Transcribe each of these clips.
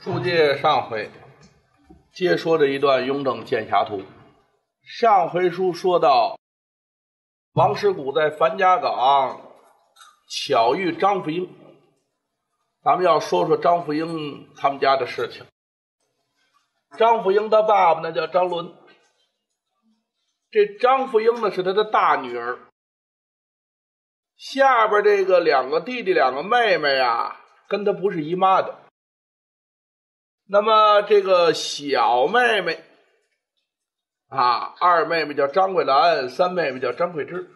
书接上回，接说这一段《雍正剑侠图》。上回书说到，王师古在樊家岗巧遇张福英。咱们要说说张福英他们家的事情。张福英的爸爸呢叫张伦，这张福英呢是他的大女儿。下边这个两个弟弟、两个妹妹呀，跟他不是姨妈的。那么这个小妹妹啊，二妹妹叫张桂兰，三妹妹叫张桂枝。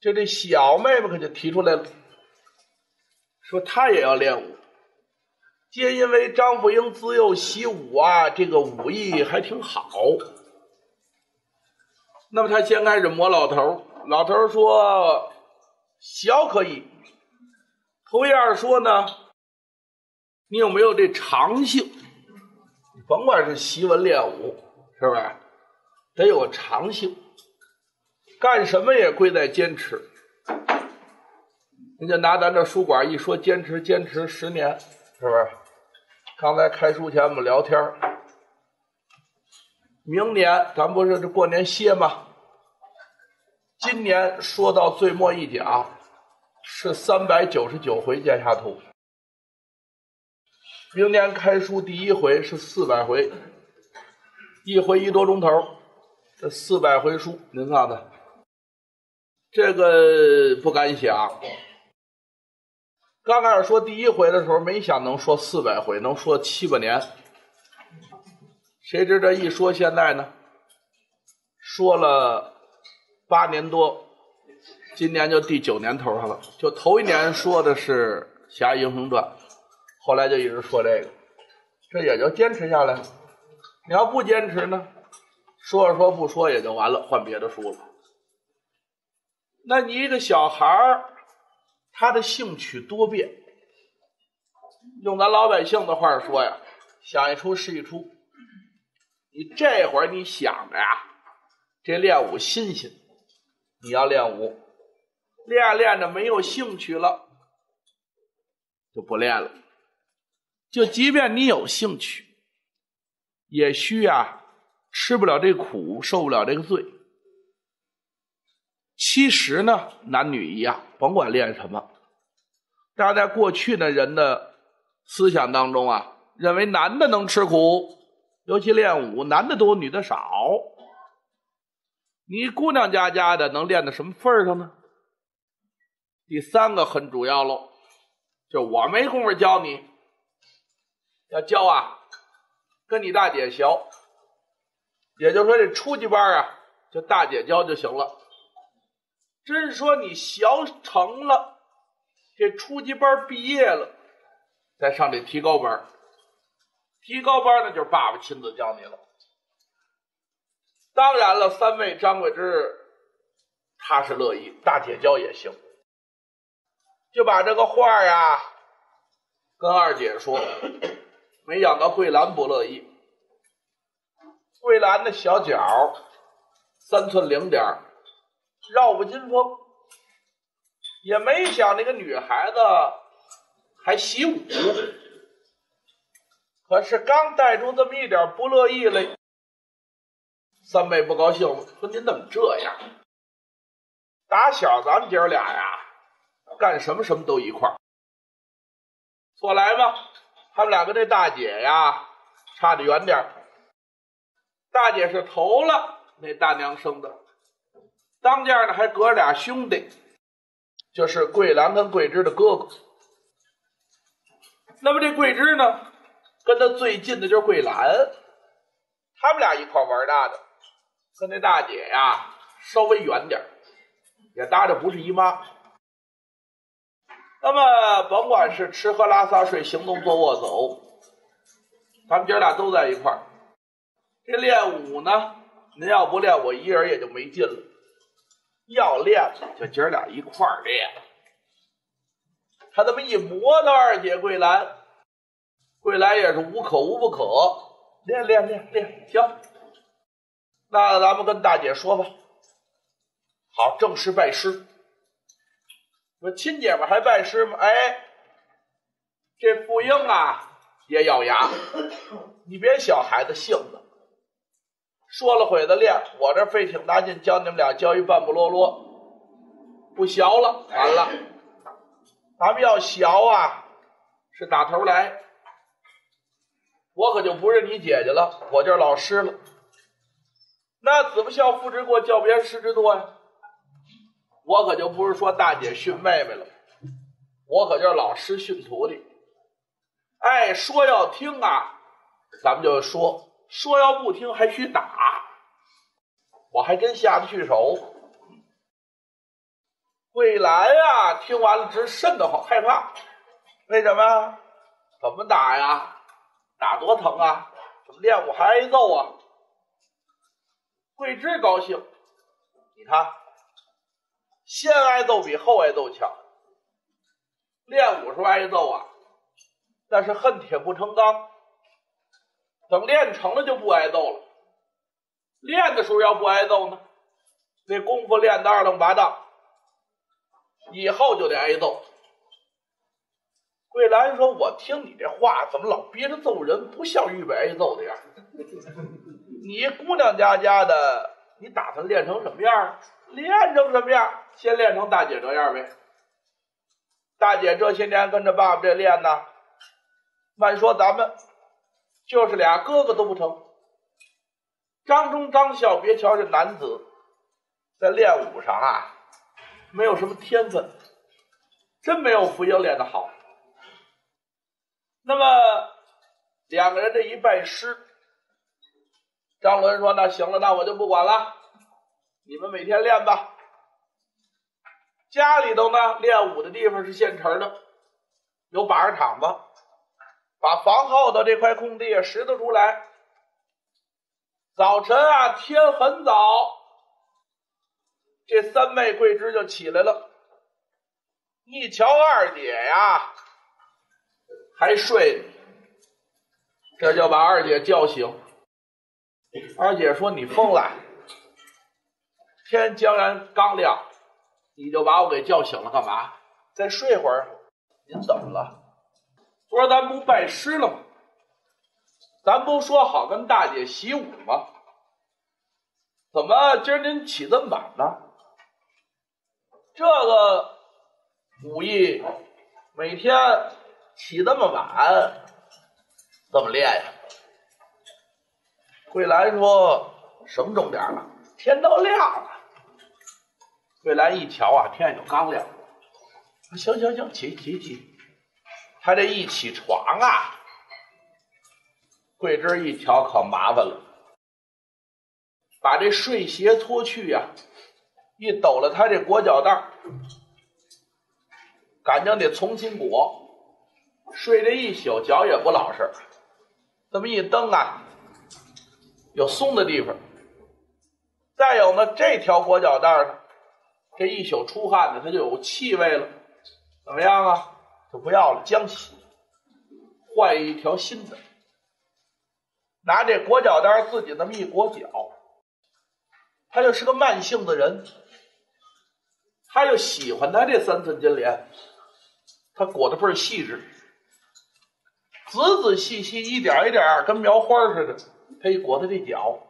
就这小妹妹可就提出来了，说她也要练武，皆因为张富英自幼习武啊，这个武艺还挺好。那么他先开始磨老头老头说：“小可以。”头一样说呢。你有没有这长性？甭管是习文练武，是不是？得有长性，干什么也贵在坚持。人家拿咱这书馆一说，坚持坚持十年，是不是？刚才开书前我们聊天明年咱不是这过年歇吗？今年说到最末一讲，是三百九十九回剑下图。明年开书第一回是四百回，一回一多钟头，这四百回书，您看看，这个不敢想。刚开始说第一回的时候，没想能说四百回，能说七八年。谁知这一说现在呢，说了八年多，今年就第九年头上了。就头一年说的是《侠义英雄传》。后来就一直说这个，这也就坚持下来了。你要不坚持呢，说着说不说也就完了，换别的书了。那你一个小孩儿，他的兴趣多变，用咱老百姓的话说呀，想一出是一出。你这会儿你想着呀，这练武新鲜，你要练武，练练着没有兴趣了，就不练了。就即便你有兴趣，也需啊吃不了这苦，受不了这个罪。其实呢，男女一样，甭管练什么，大家在过去的人的思想当中啊，认为男的能吃苦，尤其练武，男的多，女的少。你姑娘家家的能练到什么份上呢？第三个很主要喽，就我没工夫教你。要教啊，跟你大姐学，也就是说这初级班啊，就大姐教就行了。真说你学成了，这初级班毕业了，再上这提高班，提高班呢就是爸爸亲自教你了。当然了，三位张桂枝，她是乐意，大姐教也行，就把这个话呀跟二姐说。没想到桂兰不乐意。桂兰的小脚三寸零点绕不金风，也没想那个女孩子还习武。可是刚带出这么一点不乐意来，三妹不高兴了，说：“您怎么这样？打小咱们姐俩呀，干什么什么都一块儿，错来吧。”他们俩跟这大姐呀差得远点大姐是头了那大娘生的，当家呢还隔着俩兄弟，就是桂兰跟桂枝的哥哥。那么这桂枝呢，跟他最近的就是桂兰，他们俩一块玩大的，跟那大姐呀稍微远点也搭着不是姨妈。那么，甭管是吃喝拉撒睡、行动坐卧走，咱们姐俩都在一块儿。这练武呢，您要不练，我一人也就没劲了。要练，就姐俩一块儿练。他这么一磨叨二姐桂兰，桂兰也是无可无不可，练练练练，行。那咱们跟大姐说吧。好，正式拜师。说亲姐们还拜师吗？哎，这傅英啊，也咬牙。你别小孩子性子，说了会子练，我这费挺大劲教你们俩教一半不啰啰，不学了，完了。咱们要学啊，是打头来。我可就不是你姐姐了，我就是老师了。那子不孝，父之过，教别人师之惰呀。我可就不是说大姐训妹妹了，我可就是老师训徒弟。哎，说要听啊，咱们就说；说要不听，还需打。我还真下得去手。桂兰呀，听完了直瘆得慌，害怕。为什么？怎么打呀？打多疼啊！怎么练武还挨揍啊？桂枝高兴，你看。先挨揍比后挨揍强。练武时候挨揍啊，那是恨铁不成钢。等练成了就不挨揍了。练的时候要不挨揍呢，那功夫练的二愣八当，以后就得挨揍。桂兰说：“我听你这话，怎么老憋着揍人，不像预备挨揍的样你姑娘家家的，你打算练成什么样？练成什么样？”先练成大姐这样呗。大姐这些年跟着爸爸这练呢，慢说咱们就是俩哥哥都不成。张忠、张孝，别瞧这男子，在练武上啊，没有什么天分，真没有福英练的好。那么两个人这一拜师，张伦说：“那行了，那我就不管了，你们每天练吧。”家里头呢，练武的地方是现成的，有把式场子，把房后头这块空地拾掇出来。早晨啊，天很早，这三妹桂枝就起来了，一瞧二姐呀，还睡，这就把二姐叫醒。二姐说：“你疯了，天将然刚亮。”你就把我给叫醒了，干嘛？再睡会儿。您怎么了？昨儿咱不拜师了吗？咱不说好跟大姐习武吗？怎么今儿您起这么晚呢？这个武艺每天起这么晚，怎么练呀？桂兰说：“什么钟点了？天都亮了。”桂兰一瞧啊，天就刚亮。行行行，起起起！他这一起床啊，桂枝一瞧可麻烦了，把这睡鞋脱去呀，一抖了他这裹脚袋，感情得重新裹。睡这一宿，脚也不老实。这么一蹬啊，有松的地方。再有呢，这条裹脚带呢。这一宿出汗呢，他就有气味了，怎么样啊？就不要了，将洗，换一条新的。拿这裹脚带自己那么一裹脚，他就是个慢性子人，他就喜欢他这三寸金莲，他裹的倍儿细致，仔仔细细，一点一点跟描花似的，他一裹他这脚。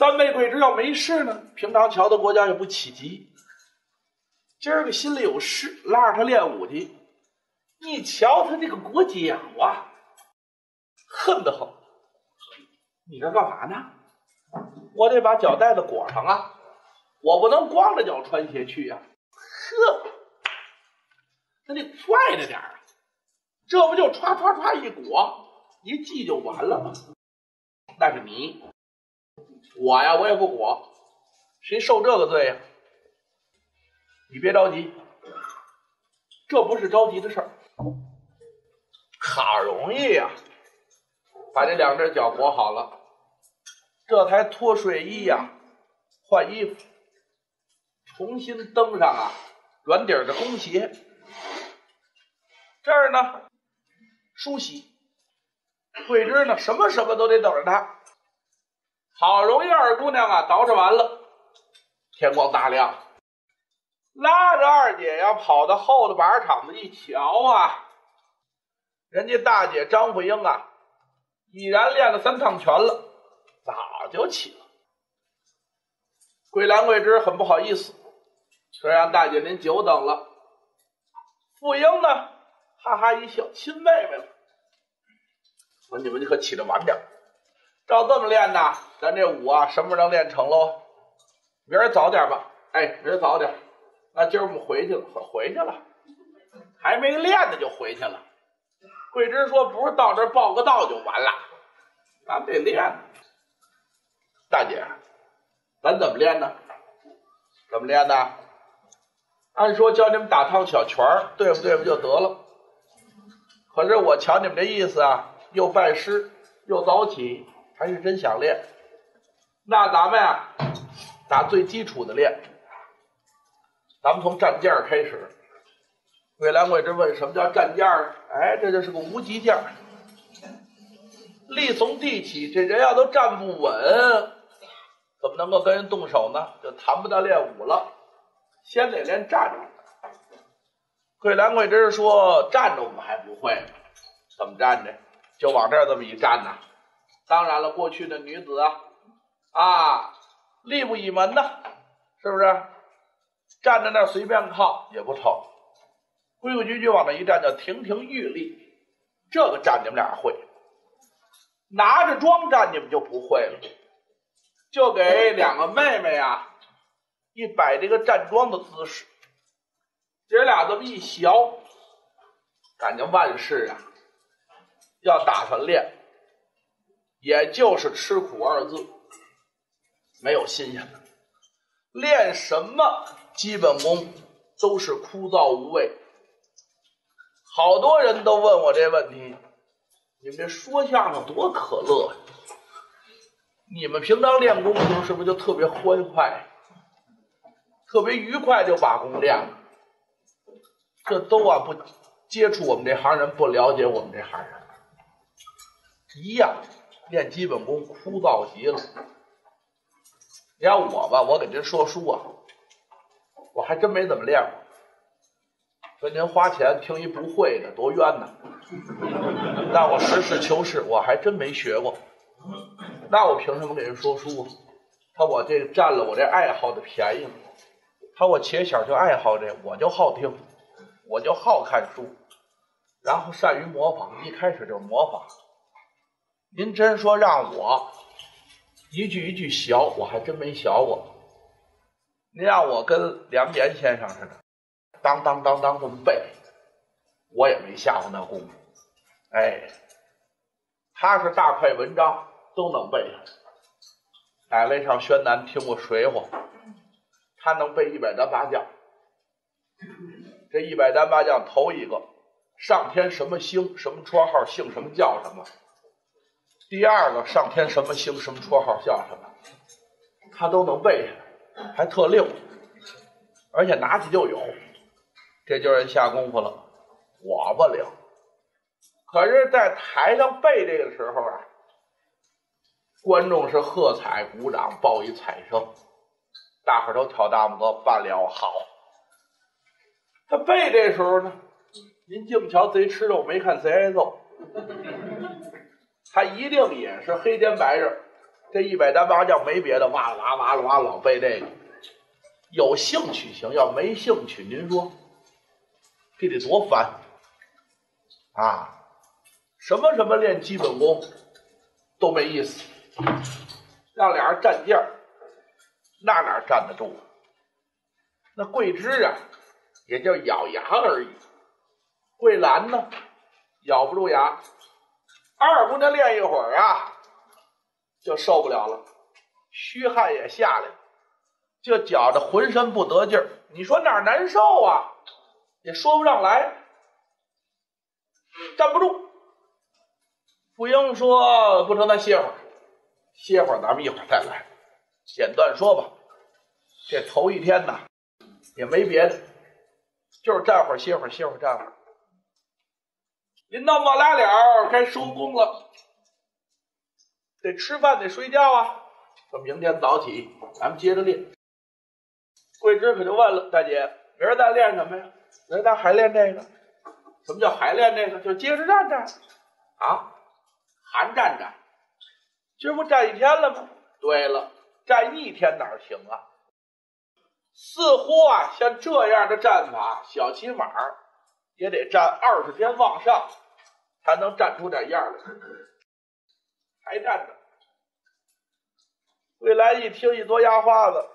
三妹桂枝要没事呢，平常瞧他国家也不起急。今儿个心里有事，拉着他练武去。一瞧他这个裹脚啊，恨得很。你这干嘛呢？我得把脚带子裹上啊！我不能光着脚穿鞋去呀！呵，那得拽着点儿，这不就歘歘歘一裹，一系就完了吗？那是你。我呀，我也不裹，谁受这个罪呀？你别着急，这不是着急的事儿。好容易呀，把这两只脚裹好了，这才脱睡衣呀，换衣服，重新登上啊软底儿的弓鞋。这儿呢，梳洗，桂枝呢，什么什么都得等着他。好容易二姑娘啊捯饬完了，天光大亮，拉着二姐呀跑到后头板场子一瞧啊，人家大姐张富英啊，已然练了三趟拳了，早就起了。桂兰桂枝很不好意思，说让大姐您久等了。富英呢，哈哈一笑，亲妹妹了。说你们可起得晚点照这么练呐，咱这舞啊，什么时候能练成喽？明儿早点吧。哎，明儿早点。那今儿我们回去了，回去了，还没练呢就回去了。桂枝说：“不是到这儿报个到就完了，咱得练。”大姐，咱怎么练呢？怎么练呢？按说教你们打趟小拳儿，对付对付就得了。可是我瞧你们这意思啊，又拜师又早起，还是真想练。那咱们呀，打最基础的练。咱们从站件开始。桂兰桂枝问：“什么叫站件儿？”哎，这就是个无极件儿。力从地起，这人要都站不稳，怎么能够跟人动手呢？就谈不到练武了。先得练站着。桂兰桂枝说：“站着我们还不会，怎么站着？就往这儿这么一站呐。当然了，过去的女子啊，啊，力不倚门呐，是不是？站在那随便靠也不成，规规矩矩往那一站叫亭亭玉立。这个站你们俩会，拿着桩站你们就不会了。就给两个妹妹啊。”一摆这个站桩的姿势，姐俩这么一学，感觉万事啊，要打算练，也就是吃苦二字，没有新鲜的。练什么基本功都是枯燥无味。好多人都问我这问题，你们这说相声多可乐呀？你们平常练功的时候是不是就特别欢快？特别愉快就把功练了，这都啊不接触我们这行人，不了解我们这行人，一样练基本功枯燥极了。你看我吧，我给您说书啊，我还真没怎么练过。说您花钱听一不会的多冤呐！那我实事求是，我还真没学过。那我凭什么给人说书？他我这占了我这爱好的便宜。他我且小就爱好这，我就好听，我就好看书，然后善于模仿，一开始就模仿。您真说让我一句一句学，我还真没学过。您让我跟梁岩先生似的，当当当当这么背，我也没下过那功夫。哎，他是大块文章都能背下来。奶奶上宣南听过水浒。他能背一百单八将，这一百单八将头一个上天什么星什么绰号姓什么叫什么，第二个上天什么星什么绰号叫什么，他都能背下来，还特溜，而且拿起就有，这就人下功夫了，我不灵。可是，在台上背这个时候啊，观众是喝彩鼓掌报以彩声。大伙都挑大拇哥，办了好。他背这时候呢，您净瞧贼吃肉，没看贼挨揍。他一定也是黑天白日，这一百单八将没别的，哇啦哇啦哇啦哇老背这个。有兴趣行，要没兴趣，您说这得多烦啊！什么什么练基本功都没意思，让俩人站儿。那哪站得住啊？那桂枝啊，也就咬牙而已。桂兰呢，咬不住牙。二姑娘练一会儿啊，就受不了了，虚汗也下来，就觉着浑身不得劲儿。你说哪儿难受啊？也说不上来，站不住。傅英说：“不成，咱歇会儿，歇会儿，咱们一会儿再来。”简短说吧，这头一天呐，也没别的，就是站会儿歇会儿，歇会儿站会儿。临到末拉了，该收工了，得吃饭，得睡觉啊。说明天早起，咱们接着练。桂枝可就问了大姐：“明儿咱练什么呀？明儿咱还练这个？”什么叫还练？这个就接着站站啊，还站站，今儿不站一天了吗？对了，站一天哪儿行啊？似乎啊，像这样的战法，小起码也得站二十天往上，才能站出点样来。还站着，未来一听，一朵牙花子，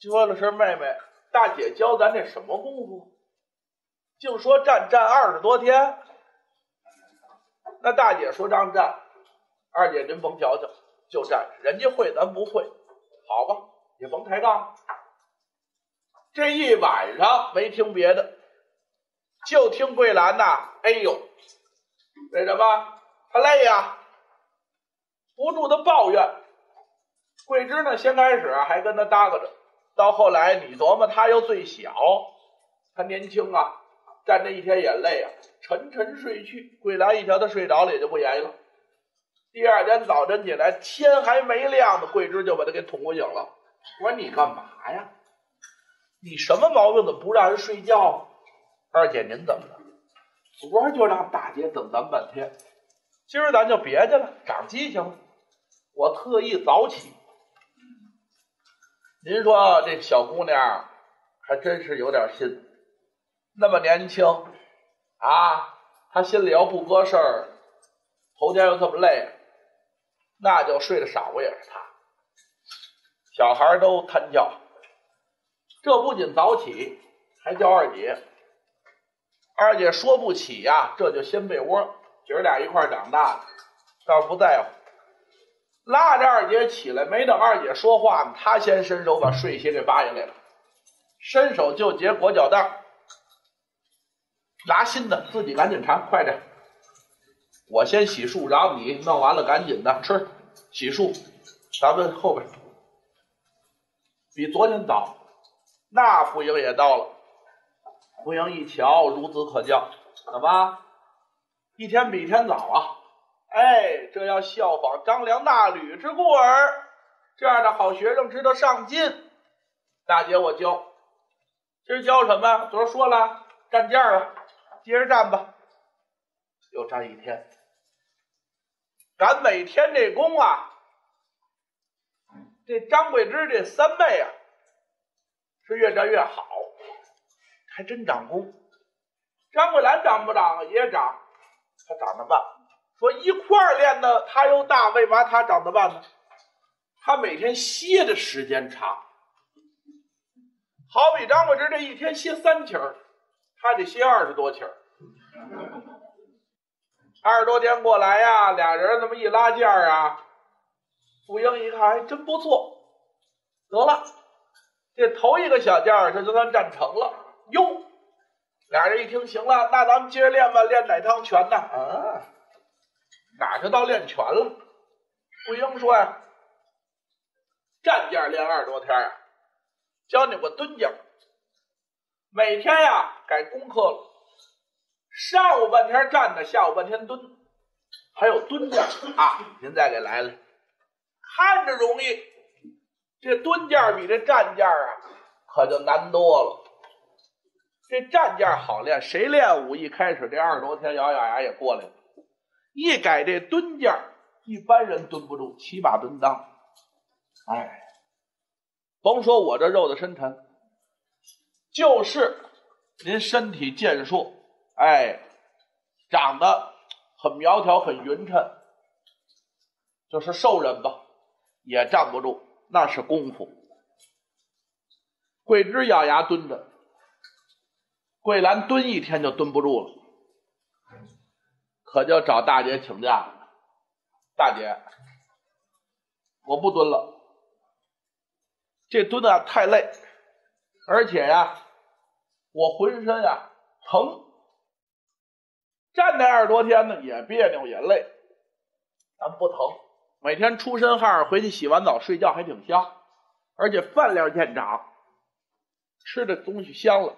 说了声：“妹妹，大姐教咱这什么功夫？净说站站二十多天。那大姐说让站，二姐您甭瞧瞧，就站，人家会，咱不会，好吧？也甭抬杠。这一晚上没听别的，就听桂兰呐，哎呦，那什么？她累呀，不住的抱怨。桂枝呢，先开始还跟他搭个着，到后来你琢磨，他又最小，他年轻啊，站这一天也累啊，沉沉睡去。桂兰一瞧他睡着了，也就不言语了。第二天早晨起来，天还没亮呢，桂枝就把他给捅过醒了。我说你干嘛呀？你什么毛病？怎么不让人睡觉？二姐您怎么了？昨儿就让大姐等咱半天，今儿咱就别去了，长记性了。我特意早起。您说这小姑娘还真是有点心，那么年轻啊，她心里要不搁事儿，头天又这么累，那就睡得少也是她。小孩都贪觉，这不仅早起，还叫二姐。二姐说不起呀，这就掀被窝，姐儿俩一块长大的，倒不在乎。拉着二姐起来，没等二姐说话呢，他先伸手把睡鞋给扒下来了，伸手就解裹脚带，拿新的，自己赶紧缠，快点！我先洗漱，然后你弄完了赶紧的吃洗漱，咱们后边比昨天早。那傅英也到了，傅英一瞧，孺子可教，怎么一天比一天早啊？哎，这要效仿张良纳履之故耳。这样的好学生值得上进。大姐，我教。今儿教什么？昨儿说了，站架了，接着站吧。又站一天。赶每天这功啊，这张桂枝这三妹啊，是越站越好，还真长功。张桂兰长不长？也长，她长得慢。说一块儿练的，他又大，为嘛他长得慢呢？他每天歇的时间长，好比张桂枝这一天歇三气儿，他得歇二十多气儿。二十多天过来呀，俩人那么一拉架啊，傅英一看，还真不错，得了，这头一个小架这就算站成了。哟，俩人一听，行了，那咱们接着练吧，练哪趟拳呢？啊。哪就到练拳了？不英说呀，站架练二十多天啊，教你个蹲架。每天呀改功课了，上午半天站着，下午半天蹲，还有蹲架啊。您再给来来，看着容易，这蹲架比这站架啊可就难多了。这站架好练，谁练武一开始这二十多天咬咬牙也过来了。一改这蹲架，一般人蹲不住，起码蹲裆。哎，甭说我这肉的身材，就是您身体健硕，哎，长得很苗条、很匀称，就是瘦人吧，也站不住，那是功夫。桂枝咬牙蹲着，桂兰蹲一天就蹲不住了。可就找大姐请假，大姐，我不蹲了，这蹲的太累，而且呀，我浑身呀疼，站那二十多天呢也别扭也累，咱不疼，每天出身汗，回去洗完澡睡觉还挺香，而且饭量见长，吃的东西香了，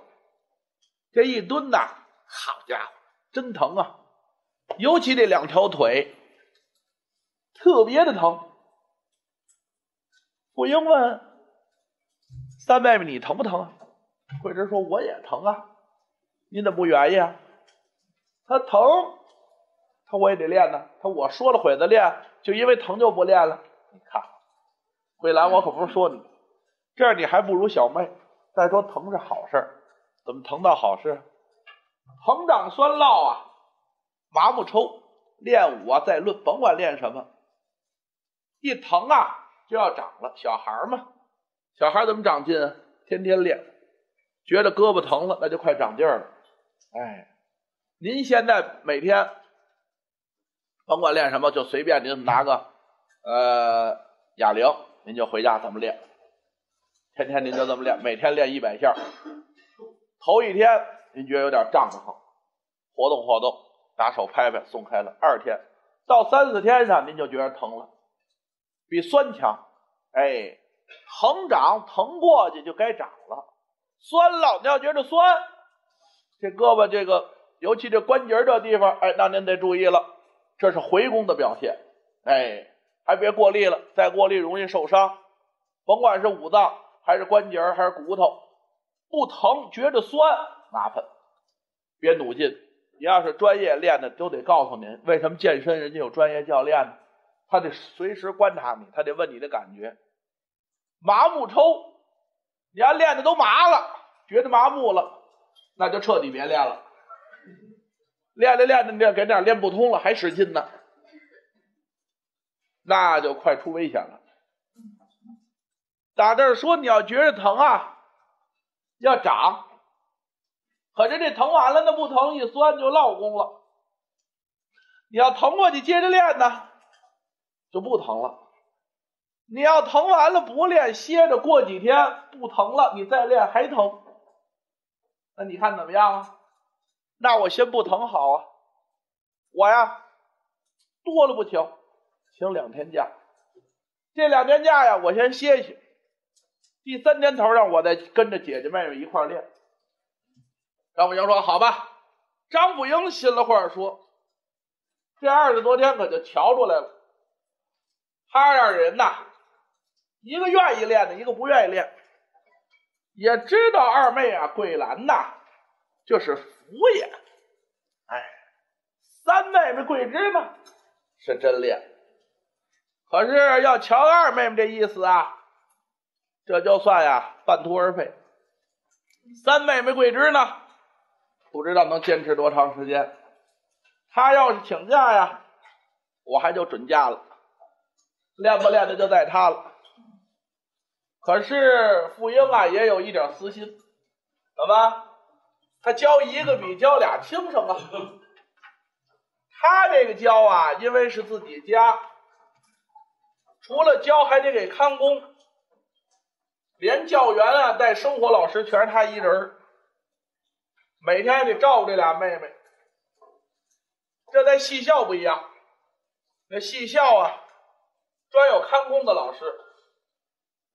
这一蹲呐，好家伙，真疼啊！尤其这两条腿特别的疼。傅英问三妹妹：“你疼不疼啊？”桂枝说：“我也疼啊。”你怎么不愿意啊？他疼，他我也得练呢。他我说了会子练，就因为疼就不练了。你看，桂兰，我可不是说你，这样你还不如小妹。再说疼是好事怎么疼到好事？疼长酸落啊，麻木抽，练武啊再论，甭管练什么，一疼啊就要长了。小孩嘛，小孩怎么长劲啊？天天练，觉得胳膊疼了，那就快长劲儿了。哎，您现在每天甭管练什么，就随便您拿个呃哑铃，您就回家怎么练，天天您就这么练，每天练一百下。头一天您觉得有点胀得慌，活动活动，拿手拍拍，松开了。二天到三四天上，您就觉得疼了，比酸强。哎。疼长疼过去就该长了，酸了你要觉得酸，这胳膊这个尤其这关节这地方，哎，那您得注意了，这是回弓的表现，哎，还别过力了，再过力容易受伤，甭管是五脏还是关节还是骨头，不疼觉着酸麻烦，别努劲。你要是专业练的，都得告诉您，为什么健身人家有专业教练呢？他得随时观察你，他得问你的感觉。麻木抽，你要练的都麻了，觉得麻木了，那就彻底别练了。练着练着，练给点练不通了，还使劲呢，那就快出危险了。打这儿说，你要觉着疼啊，要长，可是这疼完了，那不疼，一酸就落功了。你要疼过去接着练呢，就不疼了。你要疼完了不练，歇着过几天不疼了，你再练还疼，那你看怎么样啊？那我先不疼好啊，我呀多了不请，请两天假，这两天假呀我先歇歇，第三天头让我再跟着姐姐妹妹一块练。张富英说：“好吧。”张富英心了话说：“这二十多天可就瞧出来了，他让人呐。”一个愿意练的，一个不愿意练，也知道二妹啊，桂兰呐，就是福也。哎，三妹妹桂枝呢，是真练。可是要瞧二妹妹这意思啊，这就算呀半途而废。三妹妹桂枝呢，不知道能坚持多长时间。她要是请假呀，我还就准假了。练不练的就在她了。可是傅英啊，也有一点私心，怎么？他教一个比教俩轻省啊。他这个教啊，因为是自己家，除了教还得给看工，连教员啊带生活老师全是他一人每天还得照顾这俩妹妹。这在戏校不一样，那戏校啊，专有看工的老师。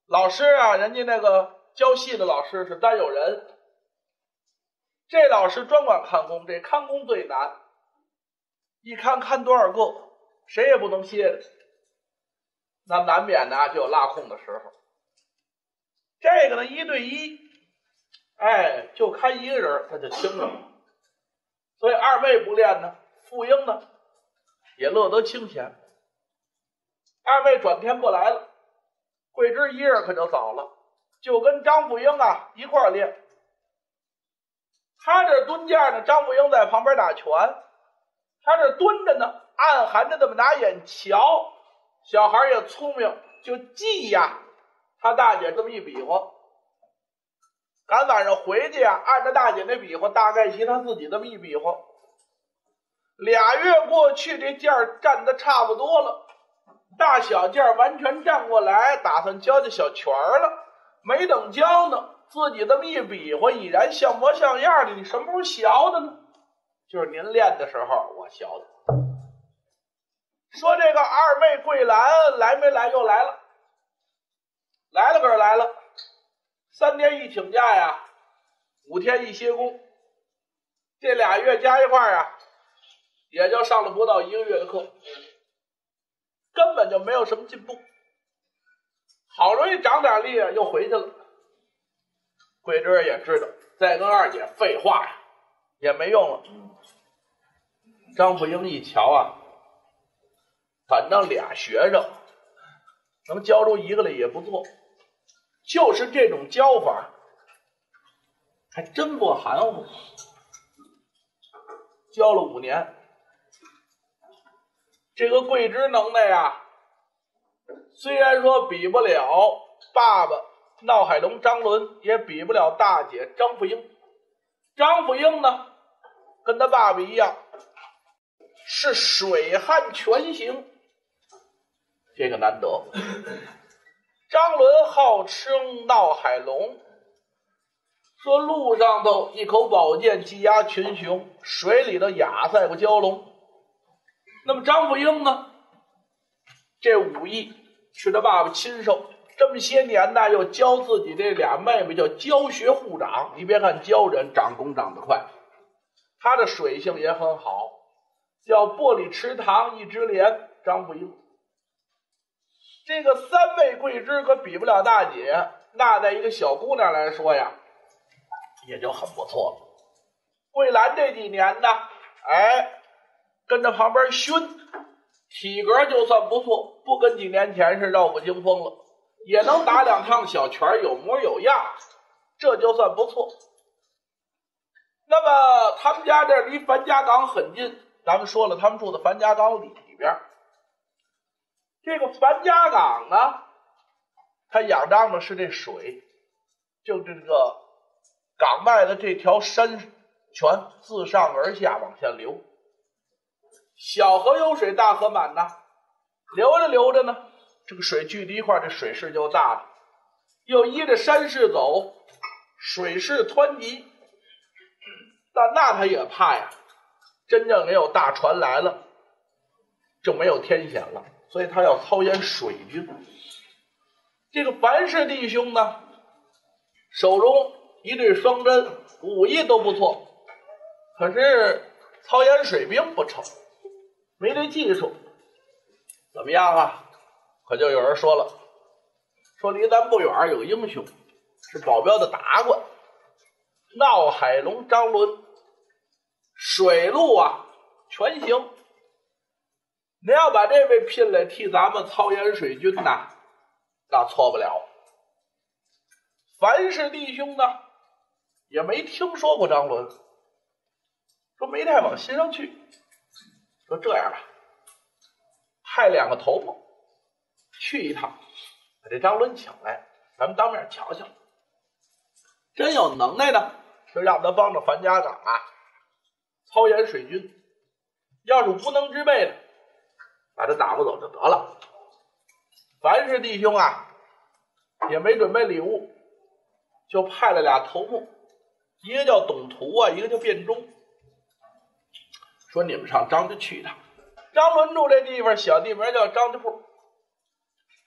老师啊，人家那个教戏的老师是单有人，这老师专管看工，这看工最难。一看看多少个，谁也不能歇着，那难免呢就有落空的时候。这个呢一对一，哎，就看一个人他就轻了。所以二位不练呢，傅英呢也乐得清闲。二位转天不来了。桂枝一人可就早了，就跟张富英啊一块练。他这蹲架呢，张富英在旁边打拳，他这蹲着呢，暗含着这么拿眼瞧。小孩也聪明，就记呀，他大姐这么一比划，赶晚上回去呀，按照大姐那比划，大概其他自己这么一比划。俩月过去，这件站的差不多了。大小件完全站过来，打算教这小全儿了。没等教呢，自己这么一比划，已然像模像样的。你什么时候学的呢？就是您练的时候，我学的。说这个二妹桂兰来没来？又来了，来了可是来了。三天一请假呀，五天一歇工。这俩月加一块儿啊，也就上了不到一个月的课。根本就没有什么进步，好容易长点力啊，又回去了。桂枝也知道，再跟二姐废话呀，也没用了。张富英一瞧啊，反正俩学生能教出一个来也不错，就是这种教法，还真不含糊。教了五年，这个桂枝能耐呀，虽然说比不了爸爸闹海龙张伦，也比不了大姐张富英。张富英呢，跟他爸爸一样。是水旱全行，这个难得。张伦号称闹海龙，说路上头一口宝剑击压群雄，水里头雅赛过蛟龙。那么张富英呢？这武艺是他爸爸亲授，这么些年呢，又教自己这俩妹妹，叫教学护长。你别看教人长功长得快，他的水性也很好。叫玻璃池塘一枝莲，张富英。这个三位桂枝可比不了大姐，那在一个小姑娘来说呀，也就很不错了。桂兰这几年呢，哎，跟着旁边熏，体格就算不错，不跟几年前是绕不禁风了，也能打两趟小拳，有模有样，这就算不错。那么他们家这离樊家港很近。咱们说了，他们住在樊家港里边。这个樊家岗呢，他仰仗的是这水，就这个岗外的这条山泉自上而下往下流。小河有水，大河满呐。流着流着呢，这个水聚在一块这水势就大了。又依着山势走，水势湍急。但那他也怕呀。真正没有大船来了，就没有天险了，所以他要操演水军。这个樊氏弟兄呢，手中一对双针，武艺都不错，可是操演水兵不成，没这技术。怎么样啊？可就有人说了，说离咱不远有英雄，是保镖的达官，闹海龙张伦。水陆啊，全行。您要把这位聘来替咱们操演水军呐，那错不了。樊氏弟兄呢，也没听说过张伦，说没太往心上去。说这样吧，派两个头目去一趟，把这张伦请来，咱们当面瞧瞧。真有能耐的，就让他帮着樊家长啊。操演水军，要是无能之辈的，把他打发走就得了。凡是弟兄啊，也没准备礼物，就派了俩头目，一个叫董图啊，一个叫卞忠，说你们上张家去一趟。张伦住这地方，小地名叫张家铺。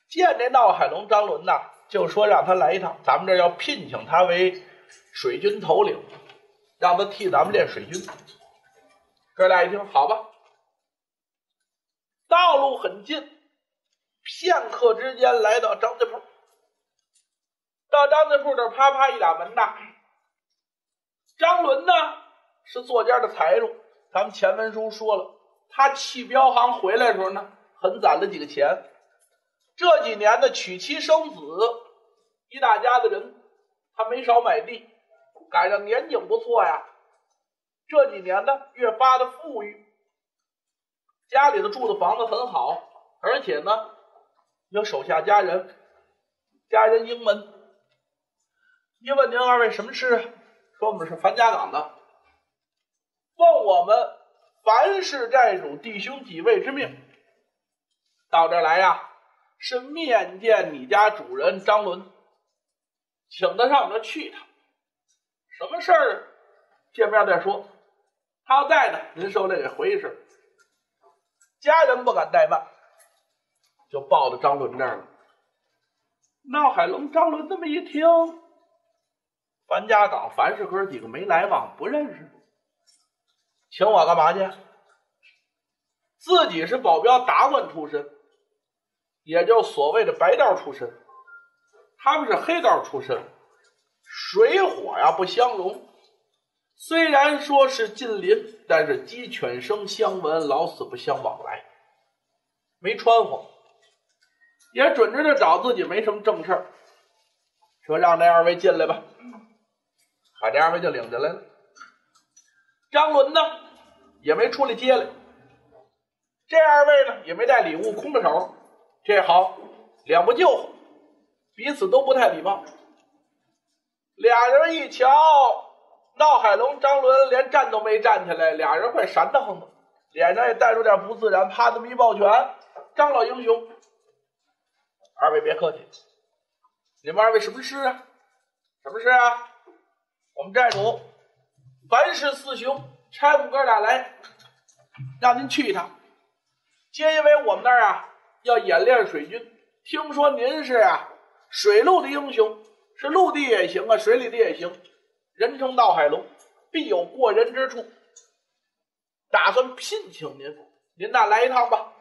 见这闹海龙张伦呐，就说让他来一趟，咱们这要聘请他为水军头领，让他替咱们练水军。哥俩一听，好吧，道路很近，片刻之间来到张家铺。到张家铺这啪啪一打门呐。张伦呢是作家的财主，咱们前文书说了，他弃镖行回来的时候呢，很攒了几个钱。这几年的娶妻生子，一大家子人，他没少买地，赶上年景不错呀。这几年呢，越发的富裕，家里头住的房子很好，而且呢，有手下家人，家人英门。一问您二位什么事？说我们是樊家岗的，奉我们樊氏寨主弟兄几位之命，到这来呀，是面见你家主人张伦，请他上这去一趟。什么事儿？见面再说。他要在呢，您受累给回一声。家人不敢怠慢，就报到张伦这儿了。闹海龙张伦这么一听，樊家岗、樊氏哥几个没来往，不认识，请我干嘛去？自己是保镖达官出身，也就所谓的白道出身，他们是黑道出身，水火呀不相容。虽然说是近邻，但是鸡犬声相闻，老死不相往来，没穿和，也准知道找自己没什么正事儿，说让这二位进来吧，把这二位就领进来了。张伦呢，也没出来接来，这二位呢也没带礼物，空着手，这好，两不就乎，彼此都不太礼貌。俩人一瞧，闹海龙、张伦连站都没站起来，俩人快闪得慌的，脸上也带出点不自然，啪这么一抱拳：“张老英雄，二位别客气，你们二位什么事啊？什么事啊？我们寨主凡是四兄差我们哥俩来，让您去一趟，皆因为我们那儿啊要演练水军，听说您是啊水陆的英雄。”是陆地也行啊，水里的也行，人称闹海龙，必有过人之处。打算聘请您，您那来一趟吧。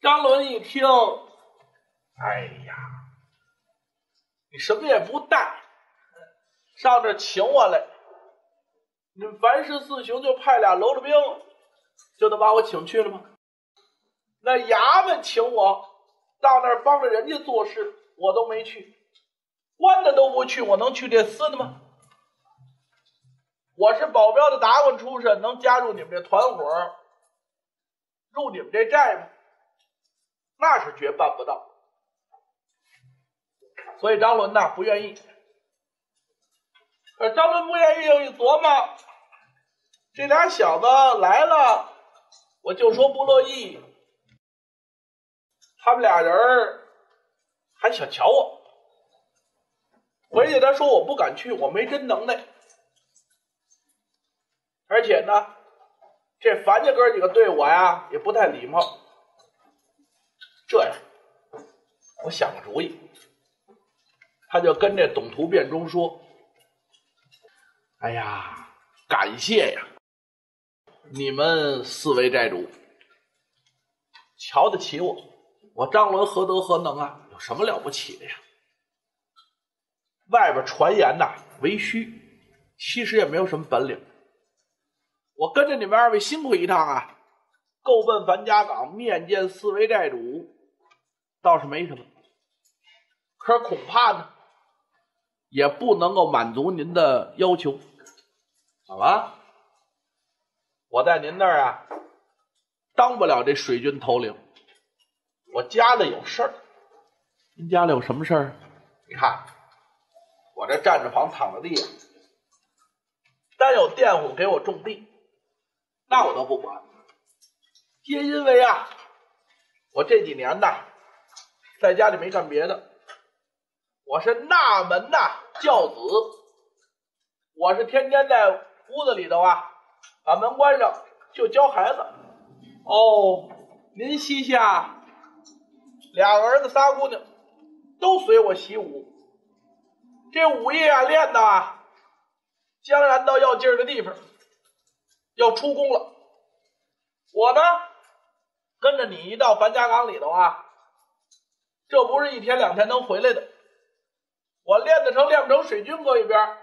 张伦一听，哎呀，你什么也不带，上这请我来，你们樊氏四雄就派俩喽啰兵，就能把我请去了吗？那衙门请我到那儿帮着人家做事。我都没去，官的都不去，我能去这私的吗？我是保镖的达官出身，能加入你们这团伙，入你们这寨吗？那是绝办不到。所以张伦呐不愿意。可张伦不愿意，又一琢磨，这俩小子来了，我就说不乐意。他们俩人。还想瞧我？回去他说我不敢去，我没真能耐。而且呢，这樊家哥几个对我呀也不太礼貌。这样，我想个主意，他就跟这董图变中说：“哎呀，感谢呀，你们四位寨主瞧得起我，我张伦何德何能啊？”有什么了不起的呀？外边传言呐为虚，其实也没有什么本领。我跟着你们二位辛苦一趟啊，够奔樊家港面见四位寨主，倒是没什么。可是恐怕呢，也不能够满足您的要求。怎么？我在您那儿啊，当不了这水军头领，我家里有事儿。您家里有什么事儿？你看，我这站着房躺着地，单有佃户给我种地，那我都不管。皆因为啊，我这几年呐，在家里没干别的，我是纳门呐教子，我是天天在屋子里头啊，把门关上就教孩子。哦，您膝下俩儿子仨姑娘。都随我习武，这武艺啊练的啊，将然到要劲儿的地方，要出宫了。我呢，跟着你一到樊家岗里头啊，这不是一天两天能回来的。我练得成练不成，水军搁一边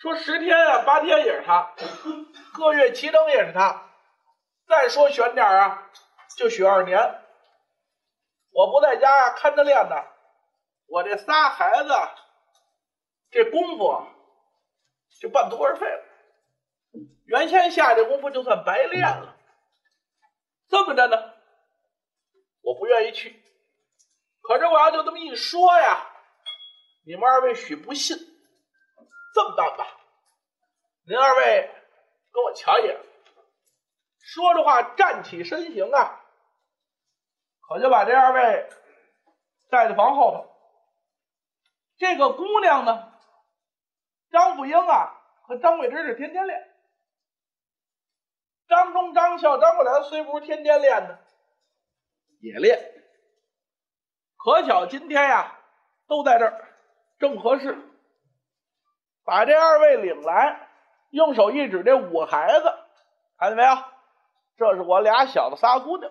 说十天啊八天也是他，个月齐登也是他。再说悬点啊，就许二年。我不在家啊看着练呢，我这仨孩子这功夫就半途而废了。原先下这功夫就算白练了。这么着呢，我不愿意去。可是我要就这么一说呀，你们二位许不信。这么办吧，您二位跟我瞧一眼。说着话，站起身形啊。我就把这二位带到房后头。这个姑娘呢，张富英啊和张桂芝是天天练。张忠、张孝、张桂兰虽不是天天练的，也练。可巧今天呀，都在这儿，正合适。把这二位领来，用手一指这五个孩子，看见没有？这是我俩小子仨姑娘。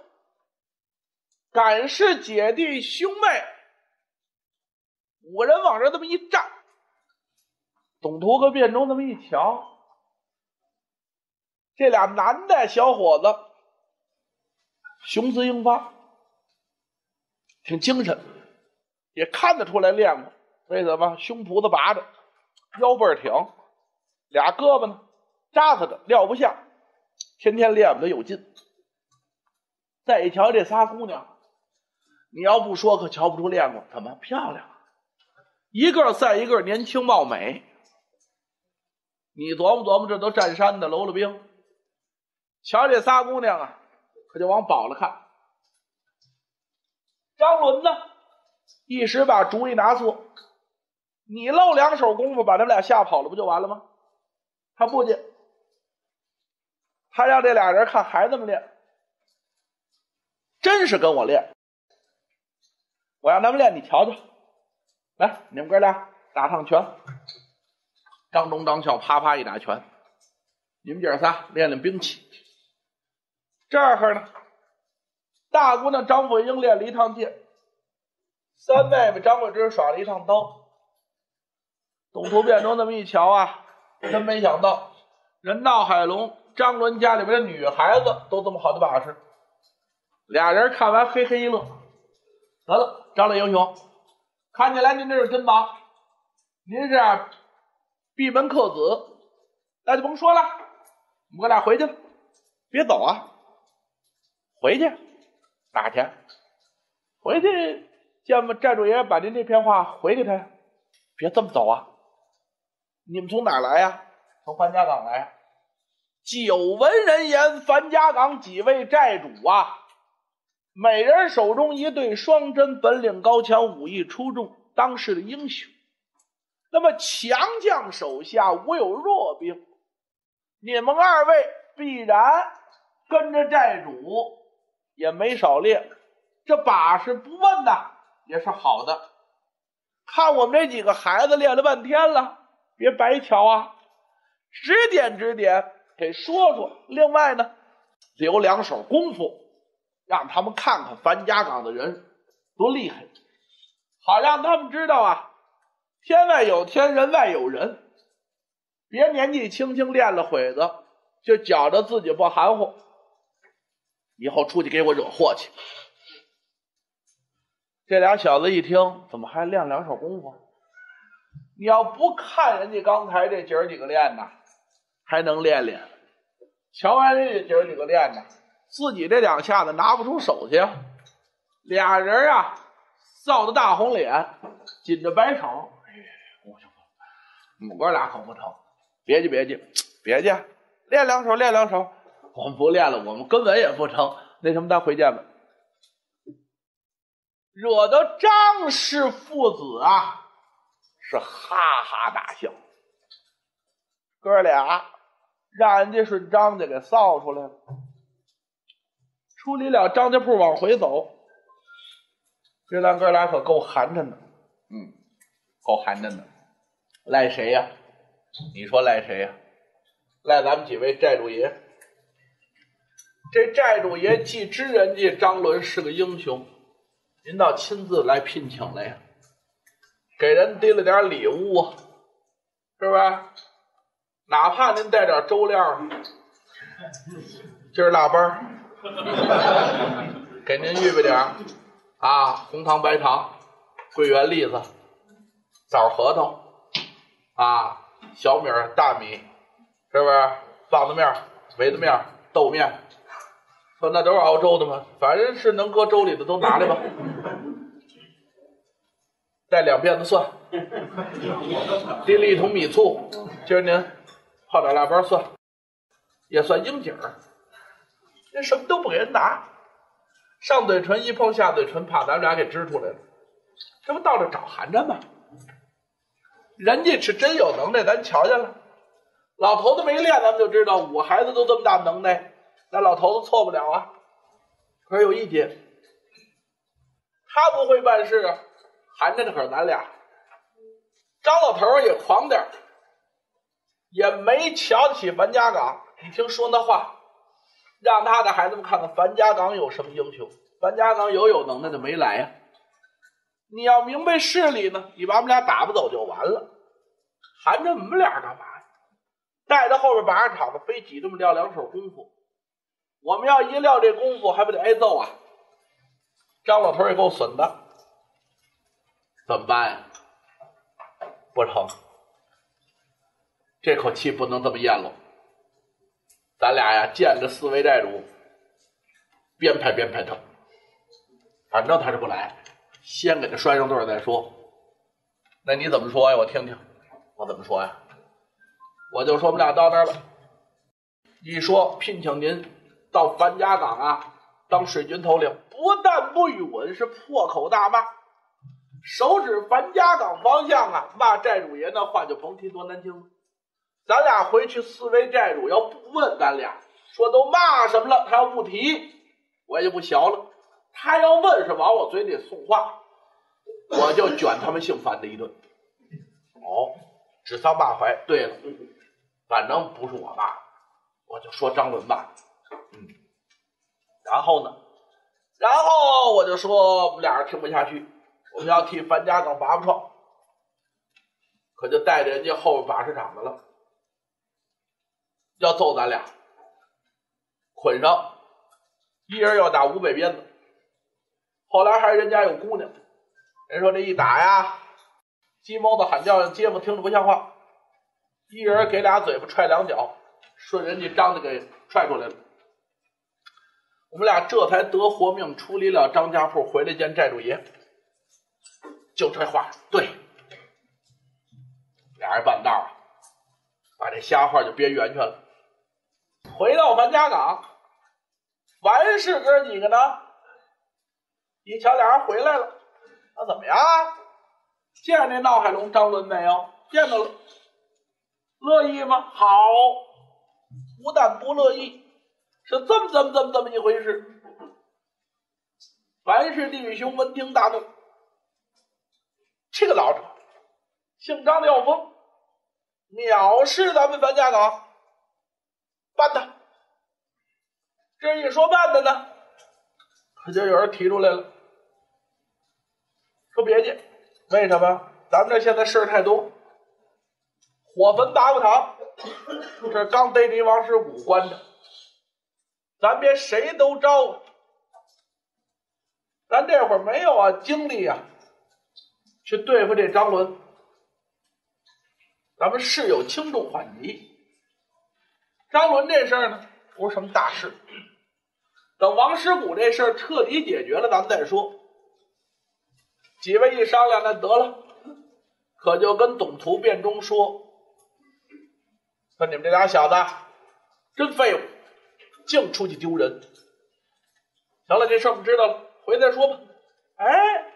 敢是姐弟兄妹，五人往这这么一站，董图和卞忠这么一瞧，这俩男的小伙子雄姿英发，挺精神，也看得出来练过。为什么？胸脯子拔着，腰背挺，俩胳膊呢扎实的撂不下，天天练的有劲。再一瞧这仨姑娘，你要不说可瞧不出练过，怎么漂亮？一个赛一个年轻貌美。你琢磨琢磨，这都占山的喽啰兵，瞧这仨姑娘啊，可就往宝了看。张伦呢，一时把主意拿错，你露两手功夫把他们俩吓跑了，不就完了吗？他不去，他让这俩人看孩子们练，真是跟我练。我让他们练，你瞧瞧。来，你们哥俩打趟拳。张忠、张孝啪啪一打拳。你们姐仨练练兵器。这儿呢，大姑娘张桂英练了一趟剑，三妹妹张桂枝耍了一趟刀。董图、卞忠那么一瞧啊，真没想到，人闹海龙、张伦家里边的女孩子都这么好的把式。俩人看完嘿嘿一乐，得了，张磊英雄，看起来您这是真忙，您是闭门客子，那就甭说了，我们哥俩回去了，别走啊，回去哪去？回去见吧，寨主爷把您这篇话回给他，别这么走啊！你们从哪来呀？从樊家港来。久闻人言，樊家港几位寨主啊。每人手中一对双针，本领高强，武艺出众，当世的英雄。那么强将手下无有弱兵，你们二位必然跟着寨主也没少练，这把式不问呐也是好的。看我们这几个孩子练了半天了，别白瞧啊，指点指点，给说说。另外呢，留两手功夫。让他们看看樊家岗的人多厉害，好让他们知道啊，天外有天，人外有人。别年纪轻轻练了会子，就觉着自己不含糊，以后出去给我惹祸去。这俩小子一听，怎么还练两手功夫？你要不看人家刚才这姐儿几个练呢，还能练练。瞧完人家姐儿几个练呢。自己这两下子拿不出手去，俩人啊，臊得大红脸，紧着白手。哎，我去，母哥俩可不成，别介别介别介，练两手练两手，我们不练了，我们根本也不成。那什么，咱回见吧。惹得张氏父子啊，是哈哈大笑。哥俩让人家顺张家给臊出来了。出离了张家铺往回走，这咱哥俩可够寒碜的，嗯，够寒碜的。赖谁呀？你说赖谁呀？赖咱们几位寨主爷。这寨主爷既知人家张伦是个英雄，您倒亲自来聘请了呀，给人递了点礼物啊，是吧？哪怕您带点粥料，今儿腊八。给您预备点啊，红糖、白糖、桂圆、栗子、枣、核桃啊，小米、大米，是不是？棒子面、围子面、豆面，说那都是熬粥的吗？反正是能搁粥里的都拿来吧。带两辫子蒜，拎了一桶米醋，今儿您泡点腊八蒜，也算应景儿。人什么都不给人拿，上嘴唇一碰下嘴唇，怕咱们俩给支出来了。这不到这找寒碜吗？人家是真有能耐，咱瞧见了。老头子没练，咱们就知道我孩子都这么大能耐，那老头子错不了啊。可是有一点，他不会办事啊，寒碜的可是咱俩。张老头也狂点也没瞧得起樊家岗。你听说那话。让他的孩子们看看樊家岗有什么英雄。樊家岗有有能耐的没来呀？你要明白事理呢，你把我们俩打不走就完了。含着我们俩干嘛呀？带着后边把场子，非挤这么撂两手功夫。我们要一撂这功夫，还不得挨揍啊？张老头也够损的，怎么办呀？不成，这口气不能这么咽了。咱俩呀，见着四位债主，编排编排他，反正他是不来，先给他拴上对再说。那你怎么说呀？我听听，我怎么说呀？我就说我们俩到那儿了，一说聘请您到樊家岗啊当水军头领，不但不允，是破口大骂，手指樊家岗方向啊，骂债主爷那话就甭提多难听了。咱俩回去，四位债主要不问咱俩，说都骂什么了，他要不提，我也就不学了。他要问，是往我嘴里送话，我就卷他们姓樊的一顿。哦，指桑骂槐。对了，反正不是我骂，我就说张伦吧。嗯，然后呢？然后我就说我们俩人听不下去，我们要替樊家岗拔拔创，可就带着人家后边把市场子了。要揍咱俩，捆上，一人要打五百鞭子。后来还是人家有姑娘，人说这一打呀，鸡毛子喊叫，街坊听着不像话，一人给俩嘴巴踹两脚，顺人家张家给踹出来了。我们俩这才得活命，出离了张家铺，回来见债主爷。就这话，对，俩人半道把这瞎话就编圆圈了。回到樊家岗，完事哥几个呢？一瞧俩人回来了，那怎么样？见那闹海龙张伦没有？见到了，乐意吗？好，不但不乐意，是这么、这么、这么、这么一回事。凡是弟兄闻听大怒，这个老者姓张的要疯，藐视咱们樊家岗。办他，这一说办的呢，可就有人提出来了，说别介，为什么？咱们这现在事儿太多，火焚八步堂，这刚逮你王师古关着，咱别谁都招啊，咱这会儿没有啊精力啊，去对付这张伦，咱们事有轻重缓急。张伦这事儿呢，不是什么大事。等王师古这事儿彻底解决了，咱们再说。几位一商量，那得了，可就跟董图、卞忠说：“说你们这俩小子真废物，净出去丢人。行了，这事儿我们知道了，回去再说吧。”哎，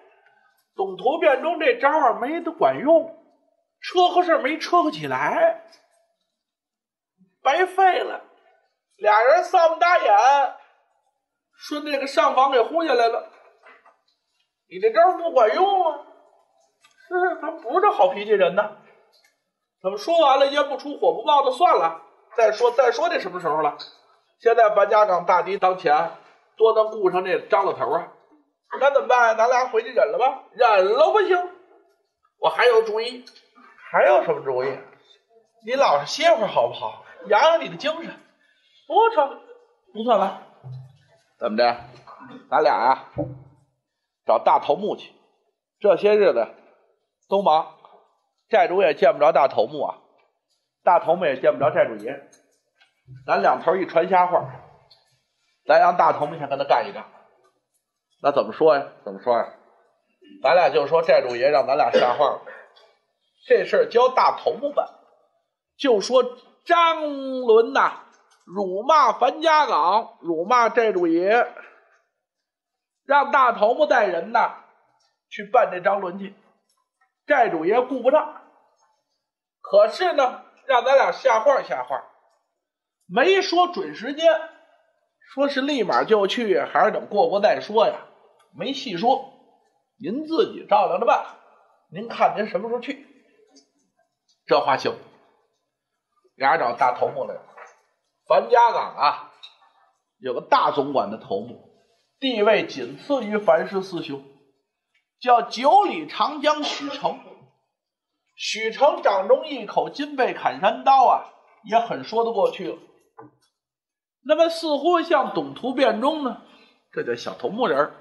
董图、卞忠这招儿没得管用，车和事儿没车和起来。白费了，俩人丧不打眼，顺那个上房给轰下来了。你这招不管用啊！是，他不是这好脾气人呢。怎么说完了，烟不出火不冒的，算了。再说再说，这什么时候了？现在樊家岗大敌当前，多能顾上这张老头啊？那怎么办？咱俩回去忍了吧？忍了不行，我还有主意。还有什么主意？你老实歇会儿好不好？养养你的精神，不错，不错吧。怎么着？咱俩呀，找大头目去。这些日子都忙，债主也见不着大头目啊，大头目也见不着债主爷。咱两头一传瞎话，咱让大头目先跟他干一仗。那怎么说呀？怎么说呀？咱俩就说债主爷让咱俩瞎话，这事儿交大头目办。就说。张伦呐，辱骂樊家岗，辱骂债主爷，让大头目带人呐去办这张伦去。债主爷顾不上，可是呢，让咱俩下话下话，没说准时间，说是立马就去，还是等过过再说呀？没细说，您自己照量着办，您看您什么时候去？这话行。俩找大头目来了。樊家岗啊，有个大总管的头目，地位仅次于樊氏四兄，叫九里长江许成。许成掌中一口金背砍山刀啊，也很说得过去了。那么似乎像董图变中呢，这叫小头目人儿。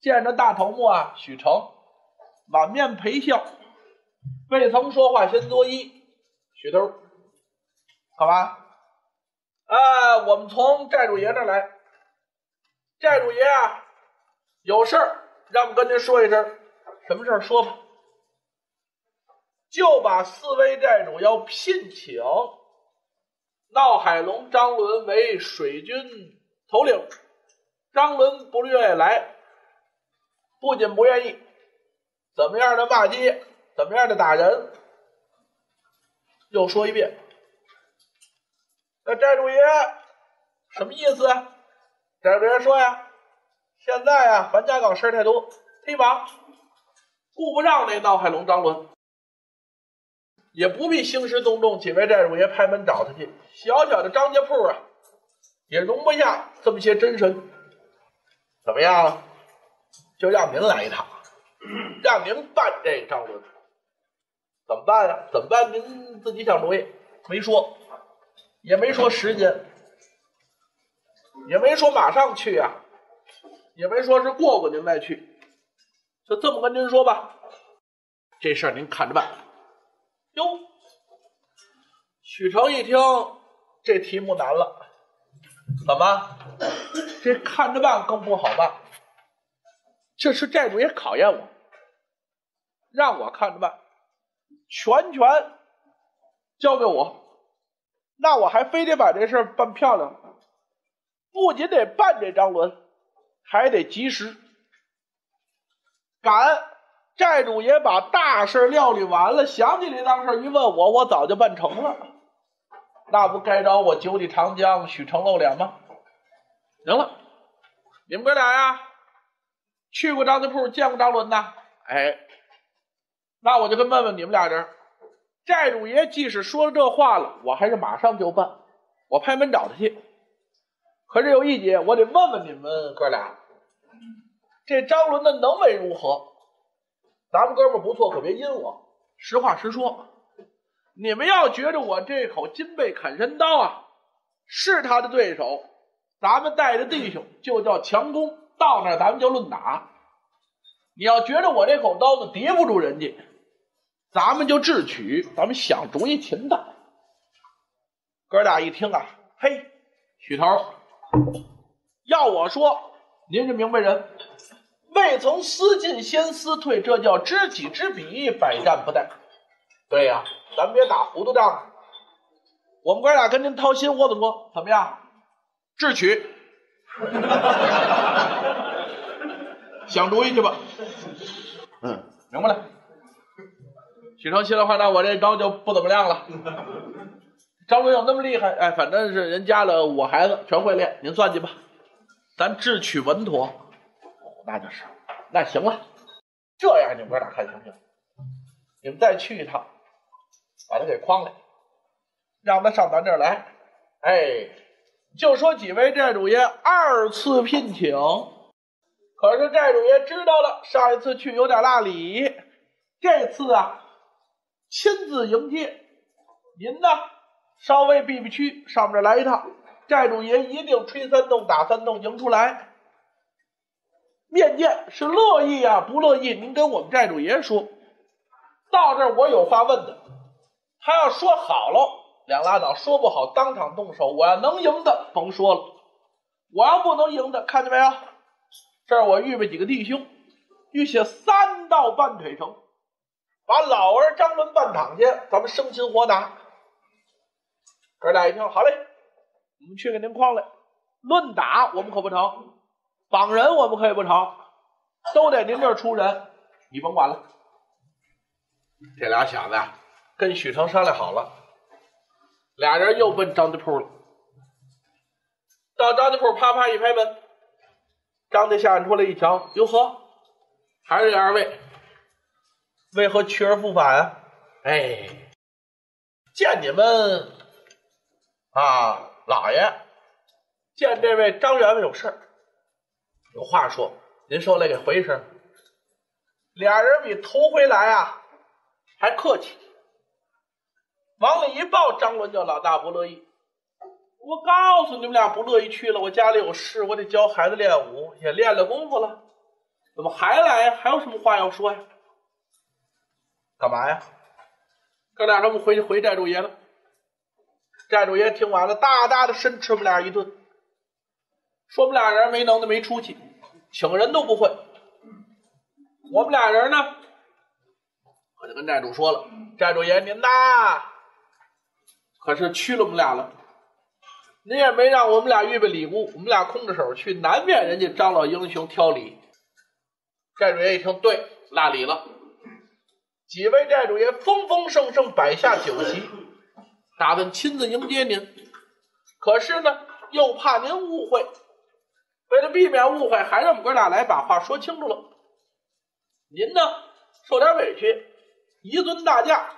见着大头目啊，许成满面陪笑，未曾说话先作揖。许头，好吧？啊，我们从寨主爷这来。寨主爷啊，有事儿让我跟您说一声。什么事儿？说吧。就把四位寨主要聘请闹海龙张伦为水军头领。张伦不愿意来。不仅不愿意，怎么样的骂街，怎么样的打人，又说一遍。那寨主爷什么意思？寨主爷说呀，现在啊，樊家岗事儿太多，忒忙，顾不上那闹海龙张伦，也不必兴师动众，几位寨主爷拍门找他去。小小的张家铺啊，也容不下这么些真神，怎么样？就让您来一趟，让您办这张伦，怎么办呀？怎么办？您自己想主意。没说，也没说时间，也没说马上去啊，也没说是过过您再去，就这么跟您说吧。这事儿您看着办。哟，许成一听，这题目难了，怎么？这看着办更不好办。这是债主也考验我，让我看着办，全权交给我，那我还非得把这事儿办漂亮，不仅得办这张轮，还得及时。赶债主爷把大事料理完了，想起这档事一问我，我早就办成了，那不该找我九里长江许成露脸吗？行了，你们哥俩呀。去过张家铺，见过张伦呐？哎，那我就跟问问你们俩人，寨主爷即使说了这话了，我还是马上就办，我拍门找他去。可是有一节，我得问问你们哥俩，这张伦的能为如何？咱们哥们不错，可别阴我。实话实说，你们要觉着我这口金背砍山刀啊是他的对手，咱们带着弟兄就叫强攻。到那儿咱们就论打，你要觉着我这口刀子敌不住人家，咱们就智取，咱们想主意擒他。哥俩一听啊，嘿，许头，要我说，您是明白人，未曾思进先思退，这叫知己知彼，百战不殆。对呀，咱别打糊涂仗。我们哥俩跟您掏心窝子说，怎么样？智取。想主意去吧。嗯，明白了。许成心里话，那我这招就不怎么亮了。张文有那么厉害？哎，反正是人家的我孩子全会练，您算计吧。咱智取稳妥。那就是，那行了。这样你们哥俩看行不行？你们再去一趟，把他给诓来，让他上咱这儿来。哎。就说几位寨主爷二次聘请，可是寨主爷知道了，上一次去有点落礼，这次啊亲自迎接。您呢稍微避避屈，上这来一趟，寨主爷一定吹三洞打三洞迎出来。面见是乐意呀，不乐意您跟我们寨主爷说。到这儿我有话问的，他要说好喽。两拉倒，说不好当场动手。我要能赢的，甭说了；我要不能赢的，看见没有？这儿我预备几个弟兄，预写三道半腿绳，把老儿张伦半躺下，咱们生擒活打。哥俩一听，好嘞，我们去给您诓来。论打我们可不成，绑人我们可以不成，都得您这儿出人，你甭管了。这俩小子跟许成商量好了。俩人又奔张家铺了。到张家铺，啪啪一拍门，张家下人出来一瞧，哟呵，还是这二位，为何去而复返啊？哎，见你们啊，老爷，见这位张员外有事儿，有话说，您受累给回一声。俩人比头回来啊，还客气。往里一抱，张伦就老大不乐意。我告诉你们俩不乐意去了，我家里有事，我得教孩子练武，也练了功夫了，怎么还来呀？还有什么话要说呀？干嘛呀？哥俩这么回去回寨主爷了。寨主爷听完了，大大的申斥我们俩一顿，说我们俩人没能耐、没出息，请人都不会。我们俩人呢，我就跟寨主说了：“寨主爷，您呐，可是屈了我们俩了。”您也没让我们俩预备礼物，我们俩空着手去，难免人家张老英雄挑礼。寨主爷一听，对，落礼了。几位寨主爷风风盛盛摆下酒席，打算亲自迎接您。可是呢，又怕您误会，为了避免误会，还让我们哥俩来把话说清楚了。您呢，受点委屈，一尊大驾，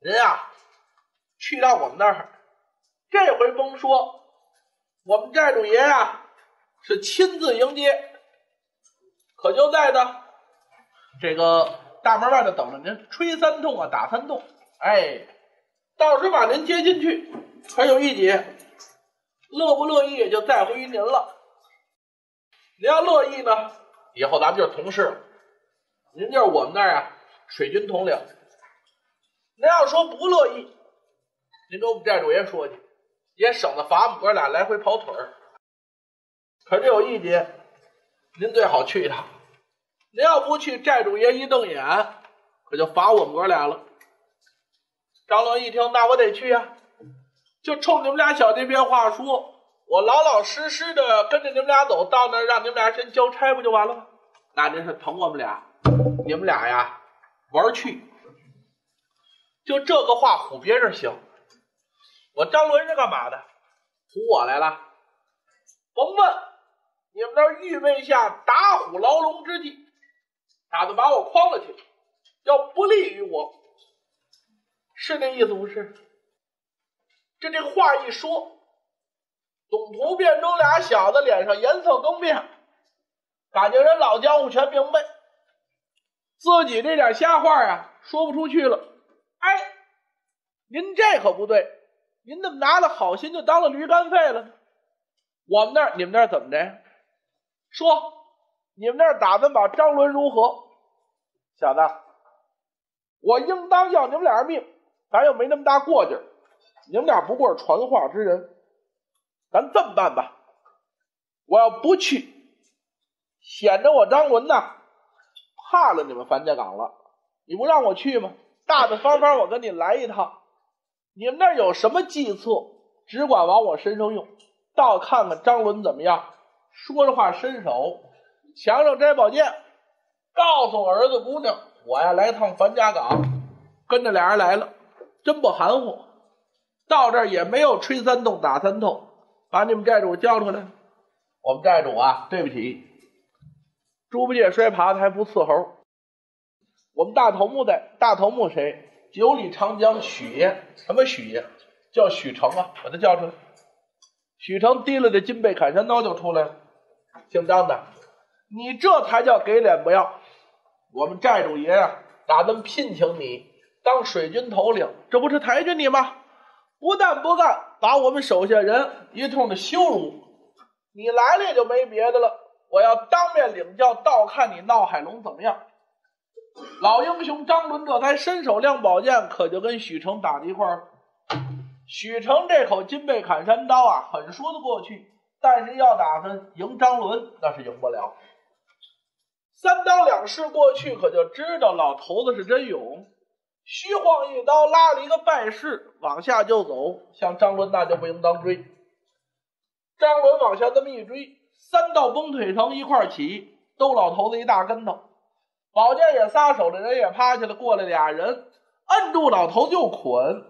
您啊，去到我们那儿。这回甭说，我们寨主爷啊是亲自迎接，可就在呢这个大门外头等着您，吹三通啊，打三通，哎，到时把您接进去。还有一节，乐不乐意也就在乎于您了。您要乐意呢，以后咱们就是同事了，您就是我们那儿啊水军统领。您要说不乐意，您跟我们寨主爷说去。也省得罚我们哥俩来回跑腿儿。可是有一节，您最好去一趟。您要不去，寨主爷一瞪眼，可就罚我们哥俩了。张伦一听，那我得去呀，就冲你们俩小这边话说，我老老实实的跟着你们俩走到那，让你们俩先交差，不就完了吗？那您是疼我们俩，你们俩呀玩去，就这个话唬别人行。我张伦是干嘛的？唬我来了？甭问，你们那预备下打虎牢笼之计，打算把我诓了去，要不利于我，是那意思不是？这这话一说，董图、卞中俩小子脸上颜色更变，感觉人老江湖全明白，自己这点瞎话啊说不出去了。哎，您这可不对。您怎么拿了好心就当了驴肝肺了呢？我们那儿，你们那儿怎么着？说，你们那儿打算把张伦如何？小子，我应当要你们俩人命，咱又没那么大过劲儿。你们俩不过是传话之人，咱这么办吧，我要不去，显得我张伦呐怕了你们樊家岗了。你不让我去吗？大大方方，我跟你来一趟。你们那儿有什么计策？只管往我身上用，倒看看张伦怎么样。说着话，伸手墙上摘宝剑，告诉我儿子姑娘，我呀来趟樊家岗，跟着俩人来了，真不含糊。到这儿也没有吹三通打三通，把你们债主叫出来。我们债主啊，对不起，猪八戒摔耙子还不伺候。我们大头目在，大头目谁？九里长江许爷，什么许爷？叫许成啊！把他叫出来。许成提了这金背砍山刀就出来了。姓张的，你这才叫给脸不要！我们寨主爷啊，打算聘请你当水军头领，这不是抬举你吗？不但不干，把我们手下人一通的羞辱。你来了也就没别的了，我要当面领教，倒看你闹海龙怎么样。老英雄张伦这才伸手亮宝剑，可就跟许成打在一块儿。许成这口金背砍山刀啊，很说得过去，但是要打算赢张伦，那是赢不了。三刀两式过去，可就知道老头子是真勇。虚晃一刀，拉了一个败势，往下就走。像张伦那就不应当追。张伦往下这么一追，三道崩腿藤一块起，兜老头子一大跟头。宝剑也撒手了，人也趴下了。过来俩人，摁住老头就捆，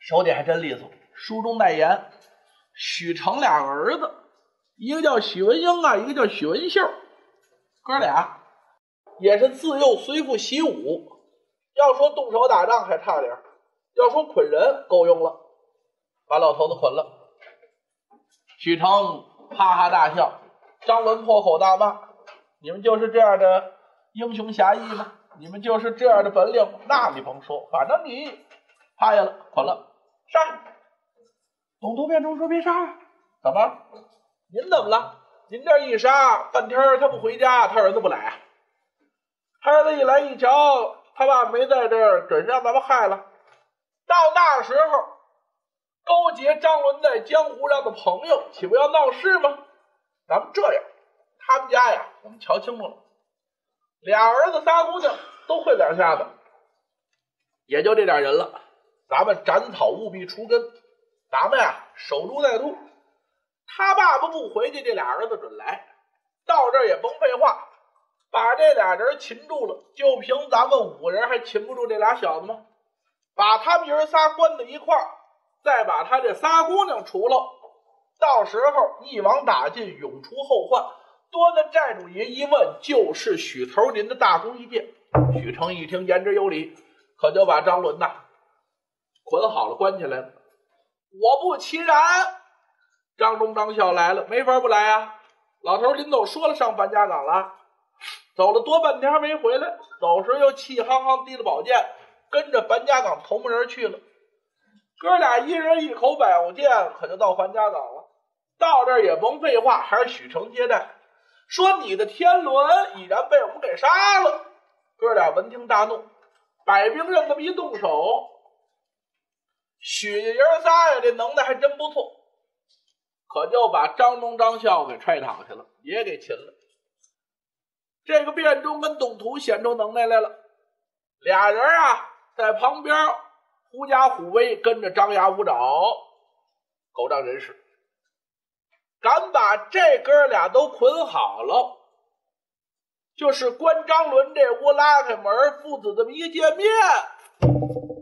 手底还真利索。书中代言，许成俩儿子，一个叫许文英啊，一个叫许文秀，哥俩也是自幼随父习武。要说动手打仗还差点要说捆人够用了，把老头子捆了。许成哈哈大笑，张伦破口大骂。你们就是这样的英雄侠义吗？你们就是这样的本领，那你甭说，反正你趴下了，捆了，杀！董督变中说别杀，怎么？您怎么了？您这一杀，半天他不回家，他儿子不来啊？他儿子一来一瞧，他爸没在这儿，准让咱们害了。到那时候，勾结张伦在江湖上的朋友，岂不要闹事吗？咱们这样，他们家呀，我们瞧清楚了，俩儿子仨姑娘都会两下子，也就这点人了。咱们斩草务必除根，咱们呀守株待兔。他爸爸不回去，这俩儿子准来。到这儿也甭废话，把这俩人擒住了。就凭咱们五个人，还擒不住这俩小子吗？把他们爷仨关在一块儿，再把他这仨姑娘除了，到时候一网打尽，永除后患。多的寨主爷一问，就是许头您的大功一件。许成一听，言之有理，可就把张伦呐捆好了，关起来了。果不其然。张忠、张孝来了，没法不来啊！老头临走说了上樊家岗了，走了多半天没回来，走时又气哼哼提着宝剑，跟着樊家岗头目人去了。哥俩一人一口百宝剑，可就到樊家岗了。到这儿也甭废话，还是许成接待，说你的天伦已然被我们给杀了。哥俩闻听大怒，百兵刃这么一动手，许家爷仨呀，这能耐还真不错。可就把张忠、张孝给踹躺下了，也给擒了。这个卞忠跟董图显出能耐来了，俩人啊在旁边狐假虎威，跟着张牙舞爪，狗仗人势，敢把这哥俩都捆好了，就是关张伦这屋拉开门，父子这么一见面，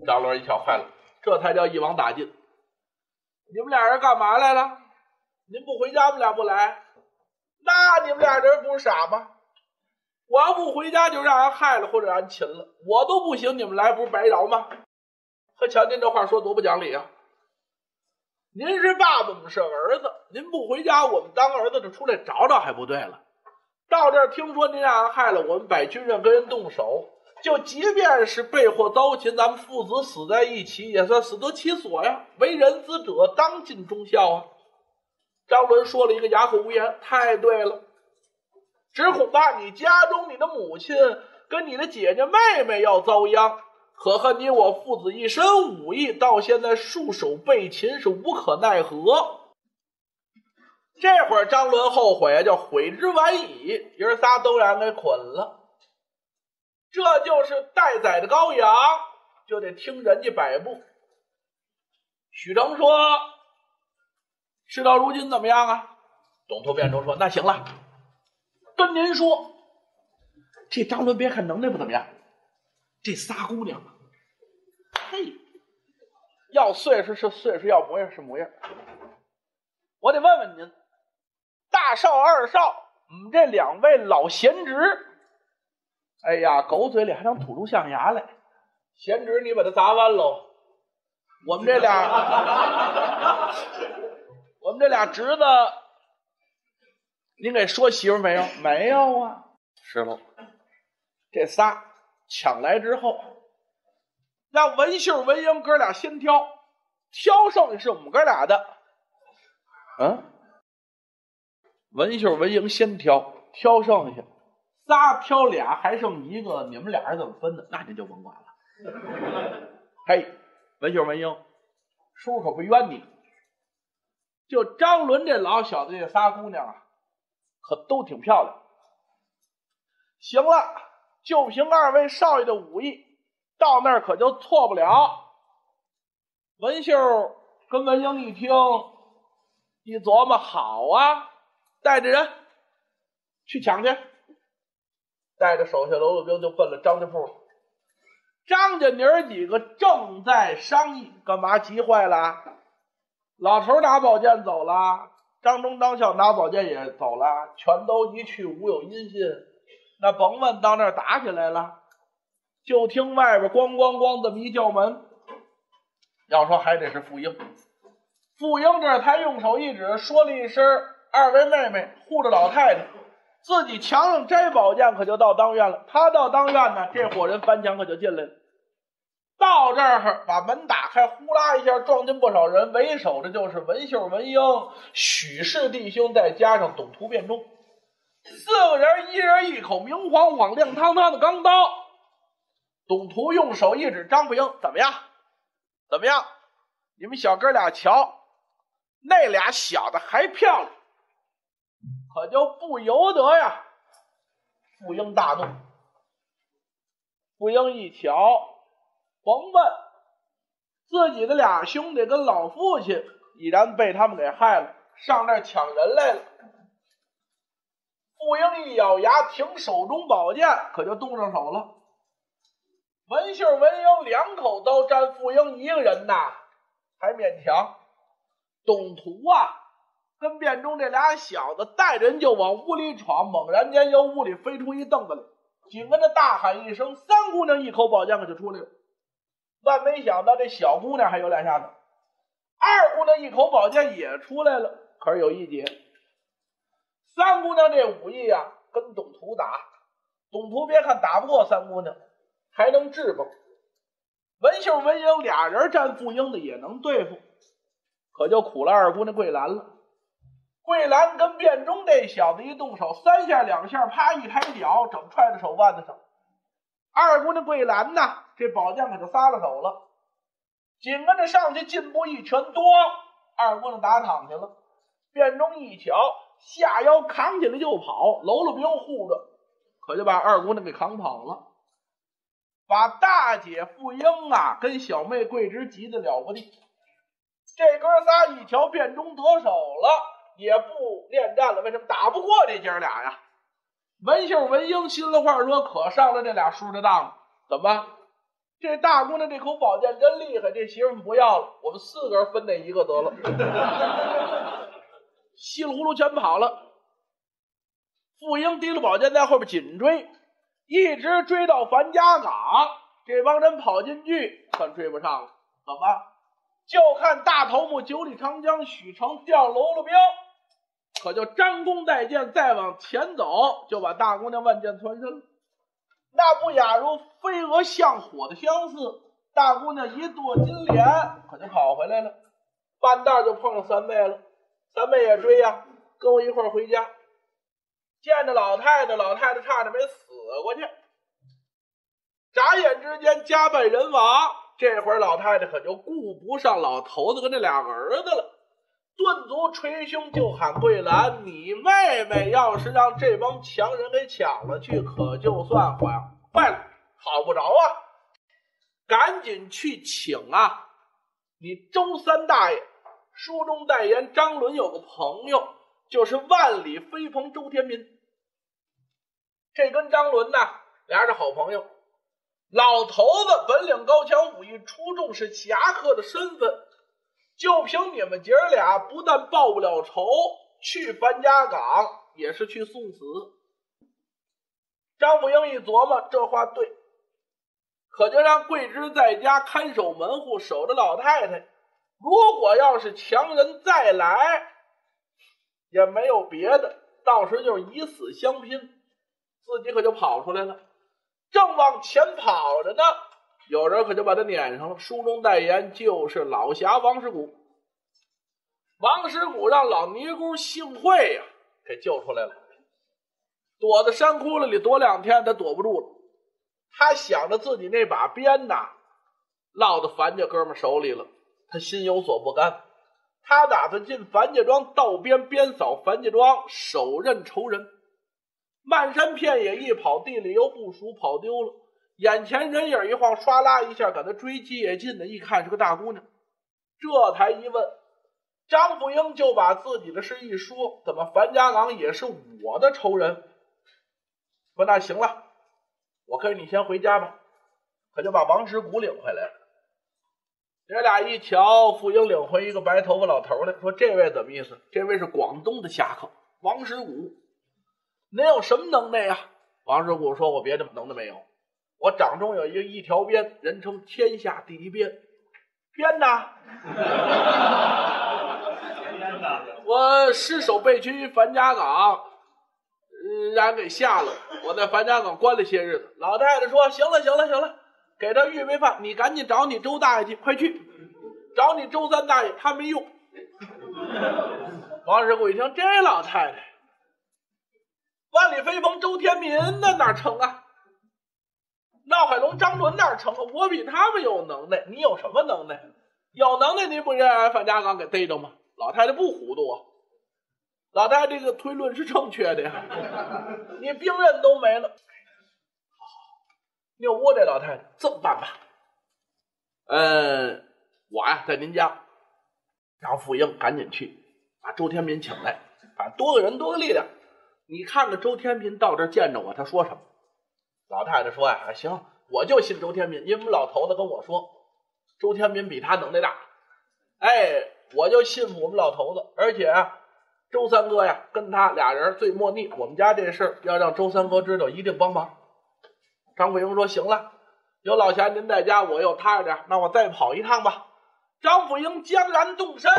张伦一瞧，坏了，这才叫一网打尽。你们俩人干嘛来了？您不回家，我们俩不来。那你们俩人不是傻吗？我要不回家，就让人害了或者让人擒了，我都不行。你们来不是白饶吗？可瞧您这话说多不讲理啊！您是爸爸，我们是儿子。您不回家，我们当儿子的出来找找还不对了。到这儿听说您让人害了，我们摆军刃跟人动手，就即便是被祸遭擒，咱们父子死在一起，也算死得其所呀。为人子者，当尽忠孝啊！张伦说了一个哑口无言，太对了，只恐怕你家中你的母亲跟你的姐姐妹妹要遭殃，可恨你我父子一身武艺，到现在束手被擒，是无可奈何。这会儿张伦后悔啊，叫悔之晚矣，爷仨都让给捆了。这就是待宰的羔羊，就得听人家摆布。许成说。事到如今怎么样啊？董头变成说：“那行了，跟您说，这张伦别看能耐不怎么样，这仨姑娘，嘿，要岁数是岁数，要模样是模样。我得问问您，大少、二少，我们这两位老贤侄，哎呀，狗嘴里还能吐出象牙来。贤侄，你把它砸弯喽。我们这俩。”我们这俩侄子，您给说媳妇没有？没有啊，是喽。这仨抢来之后，让文秀、文英哥俩先挑，挑剩下是我们哥俩的。嗯，文秀、文英先挑，挑剩下仨挑俩，还剩一个，你们俩人怎么分的？那您就甭管了。嘿，文秀、文英，叔可不冤你。就张伦这老小子，这仨姑娘啊，可都挺漂亮。行了，就凭二位少爷的武艺，到那儿可就错不了。文秀跟文英一听，一琢磨，好啊，带着人去抢去，带着手下喽啰兵就奔了张家铺。张家娘儿几个正在商议，干嘛急坏了？老头拿宝剑走了，张忠、张孝拿宝剑也走了，全都一去无有音信。那甭问，到那儿打起来了，就听外边咣咣咣这么一叫门。要说还得是傅英，傅英这才用手一指，说了一声：“二位妹妹护着老太太。”自己墙上摘宝剑，可就到当院了。他到当院呢，这伙人翻墙可就进来了。到这儿把门打开，呼啦一下撞进不少人，为首的就是文秀、文英、许氏弟兄，再加上董屠、卞忠，四个人一人一口明晃晃、亮堂堂的钢刀。董屠用手一指张富英：“怎么样？怎么样？你们小哥俩瞧，那俩小的还漂亮。”可就不由得呀，傅英大怒。傅英一瞧。甭问，自己的俩兄弟跟老父亲已然被他们给害了，上那抢人来了。傅英一咬牙，挺手中宝剑，可就动上手了。文秀、文英两口刀占傅英一个人呐，还勉强。董屠啊，跟卞忠这俩小子带人就往屋里闯，猛然间由屋里飞出一凳子来，紧跟着大喊一声：“三姑娘！”一口宝剑可就出来了。万没想到，这小姑娘还有两下子，二姑娘一口宝剑也出来了。可是有一劫，三姑娘这武艺呀，跟董屠打，董屠别看打不过三姑娘，还能制吧？文秀、文英俩人战富英的也能对付，可就苦了二姑娘桂兰了。桂兰跟卞忠这小子一动手，三下两下，啪一抬脚，整踹在手腕子上。二姑娘桂兰呐，这宝剑可就撒了手了，紧跟着上去进步一拳，咣，二姑娘打躺下了。卞忠一瞧，下腰扛起来就跑，搂搂兵护着，可就把二姑娘给扛跑了，把大姐傅英啊跟小妹桂枝急得了不地。这哥仨一瞧卞忠得手了，也不恋战了，为什么打不过这姐俩呀？文秀、文英心里话说：“可上了这俩叔的当了，怎么？这大姑娘这口宝剑真厉害，这媳妇不要了，我们四个人分那一个得了。”稀里糊涂全跑了。傅英提了宝剑在后边紧追，一直追到樊家岗，这帮人跑进去，算追不上了。怎么？就看大头目九里长江许成调喽啰兵。可就张弓带箭，再往前走，就把大姑娘万箭穿身了。那不亚如飞蛾向火的相似。大姑娘一跺金莲，可就跑回来了。半道就碰上三妹了，三妹也追呀，跟我一块回家。见着老太太，老太太差点没死过去。眨眼之间，家败人亡。这会儿老太太可就顾不上老头子跟这俩儿子了。顿足捶胸就喊桂兰：“你妹妹要是让这帮强人给抢了去，可就算坏坏了，好不着啊！赶紧去请啊！你周三大爷，书中代言张伦有个朋友，就是万里飞鹏周天民。这跟张伦呢，俩人是好朋友。老头子本领高强，武艺出众，是侠客的身份。”就凭你们姐儿俩，不但报不了仇，去樊家岗也是去送死。张富英一琢磨，这话对，可就让桂枝在家看守门户，守着老太太。如果要是强人再来，也没有别的，到时就是以死相拼，自己可就跑出来了。正往前跑着呢。有人可就把他撵上了。书中代言就是老侠王石谷。王石谷让老尼姑幸会呀，给救出来了。躲在山窟窿里躲两天，他躲不住了。他想着自己那把鞭呐，落到樊家哥们手里了，他心有所不甘。他打算进樊家庄盗鞭，鞭扫樊家庄，手刃仇人。漫山遍野一跑，地里又不熟，跑丢了。眼前人影一晃，唰啦一下，赶他追接近的，一看是个大姑娘，这才一问，张富英就把自己的事一说，怎么樊家岗也是我的仇人？说那行了，我跟你先回家吧，可就把王石谷领回来了。爷俩一瞧，傅英领回一个白头发老头来说：“这位怎么意思？这位是广东的侠客王石谷，您有什么能耐呀？”王石谷说：“我别的能耐没有。”我掌中有一个一条鞭，人称天下第一鞭。鞭呐！我失手被拘于樊家港，嗯，让人给下了。我在樊家港关了些日子。老太太说：“行了，行了，行了，给他预备饭，你赶紧找你周大爷去，快去找你周三大爷，他没用。”王师傅一听，这老太太，万里飞鹏周天民那哪成啊？闹海龙张伦哪成啊？我比他们有能耐，你有什么能耐？有能耐你不让范家岗给逮着吗？老太太不糊涂啊。老太太这个推论是正确的呀，你兵刃都没了，好，牛窝这老太太这么办吧？嗯，我呀在您家，让傅英赶紧去把周天民请来，反正多个人多个力量。你看看周天民到这见着我，他说什么？老太太说呀，行，我就信周天民，因为我们老头子跟我说，周天民比他能耐大，哎，我就信我们老头子，而且。周三哥呀，跟他俩人最莫逆。我们家这事儿要让周三哥知道，一定帮忙。张富英说：“行了，有老侠您在家，我又踏实点，那我再跑一趟吧。”张富英将然动身，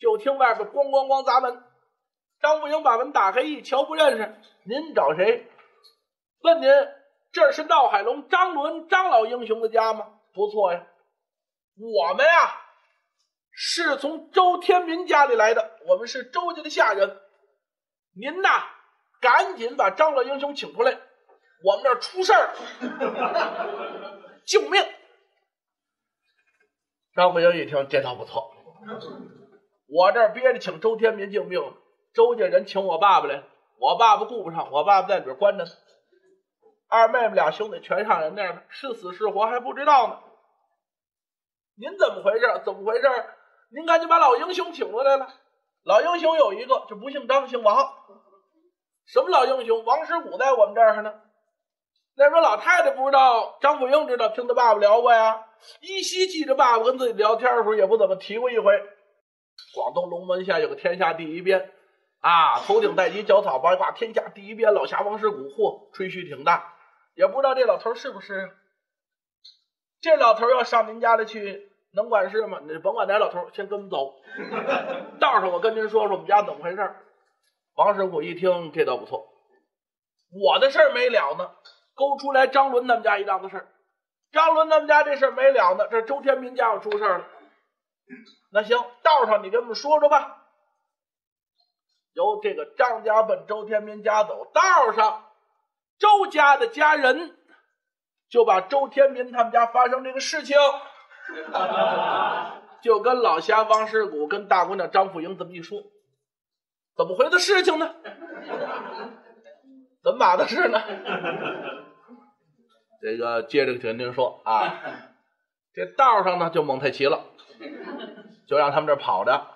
就听外边咣咣咣砸门。张富英把门打开，一瞧不认识，您找谁？问您这是闹海龙张伦张老英雄的家吗？不错呀，我们呀。是从周天民家里来的，我们是周家的下人。您呐，赶紧把张老英雄请出来，我们这儿出事儿了，救命！张富英一听，这倒不错，我这儿憋着请周天民救命，周家人请我爸爸来，我爸爸顾不上，我爸爸在里边关着呢。二妹妹俩兄弟全上人那儿了，是死是活还不知道呢。您怎么回事？怎么回事？您赶紧把老英雄请过来了。老英雄有一个，就不姓张，姓王。什么老英雄？王师古在我们这儿呢。那时候老太太不知道，张富英知道，听他爸爸聊过呀。依稀记着爸爸跟自己聊天的时候，也不怎么提过一回。广东龙门县有个天下第一鞭，啊，头顶戴金，脚草八卦，天下第一鞭，老侠王师古，嚯，吹嘘挺大。也不知道这老头是不是？这老头要上您家里去。能管事吗？你甭管哪老头，先跟我们走。道上我跟您说说我们家怎么回事。王师傅一听，这倒不错，我的事儿没了呢，勾出来张伦他们家一档子事儿。张伦他们家这事儿没了呢，这周天明家要出事儿了。那行，道上你跟我们说说吧。由这个张家奔周天明家走，道上周家的家人就把周天民他们家发生这个事情。就跟老侠王世谷跟大姑娘张富英这么一说，怎么回的事情呢？怎么码的事呢？这个接着听您说啊，这道上呢就蒙太奇了，就让他们这跑着，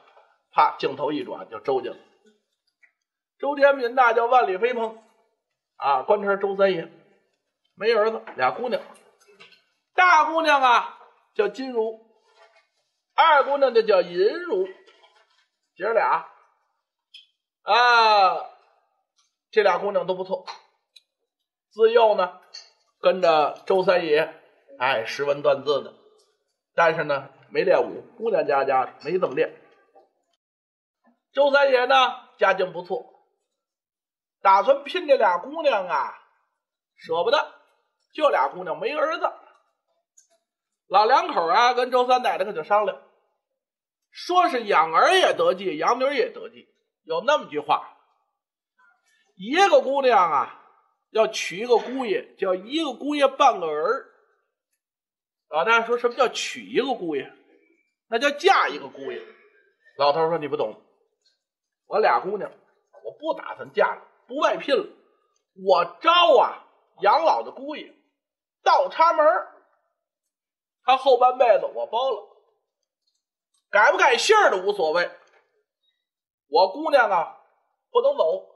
啪，镜头一转就周家了。周天民那叫万里飞鹏啊，官称周三爷，没儿子，俩姑娘，大姑娘啊。叫金如，二姑娘的叫银如，姐儿俩啊，这俩姑娘都不错。自幼呢，跟着周三爷，哎，识文断字的，但是呢，没练武。姑娘家家没怎么练。周三爷呢，家境不错，打算聘这俩姑娘啊，舍不得，就俩姑娘没儿子。老两口啊，跟周三奶奶可就商量，说是养儿也得计，养女也得计。有那么句话，一个姑娘啊，要娶一个姑爷，叫一个姑爷半个儿。老太太说什么叫娶一个姑爷？那叫嫁一个姑爷。老头说你不懂，我俩姑娘，我不打算嫁了，不外聘了，我招啊养老的姑爷，倒插门他后半辈子我包了，改不改姓儿的无所谓。我姑娘啊不能走，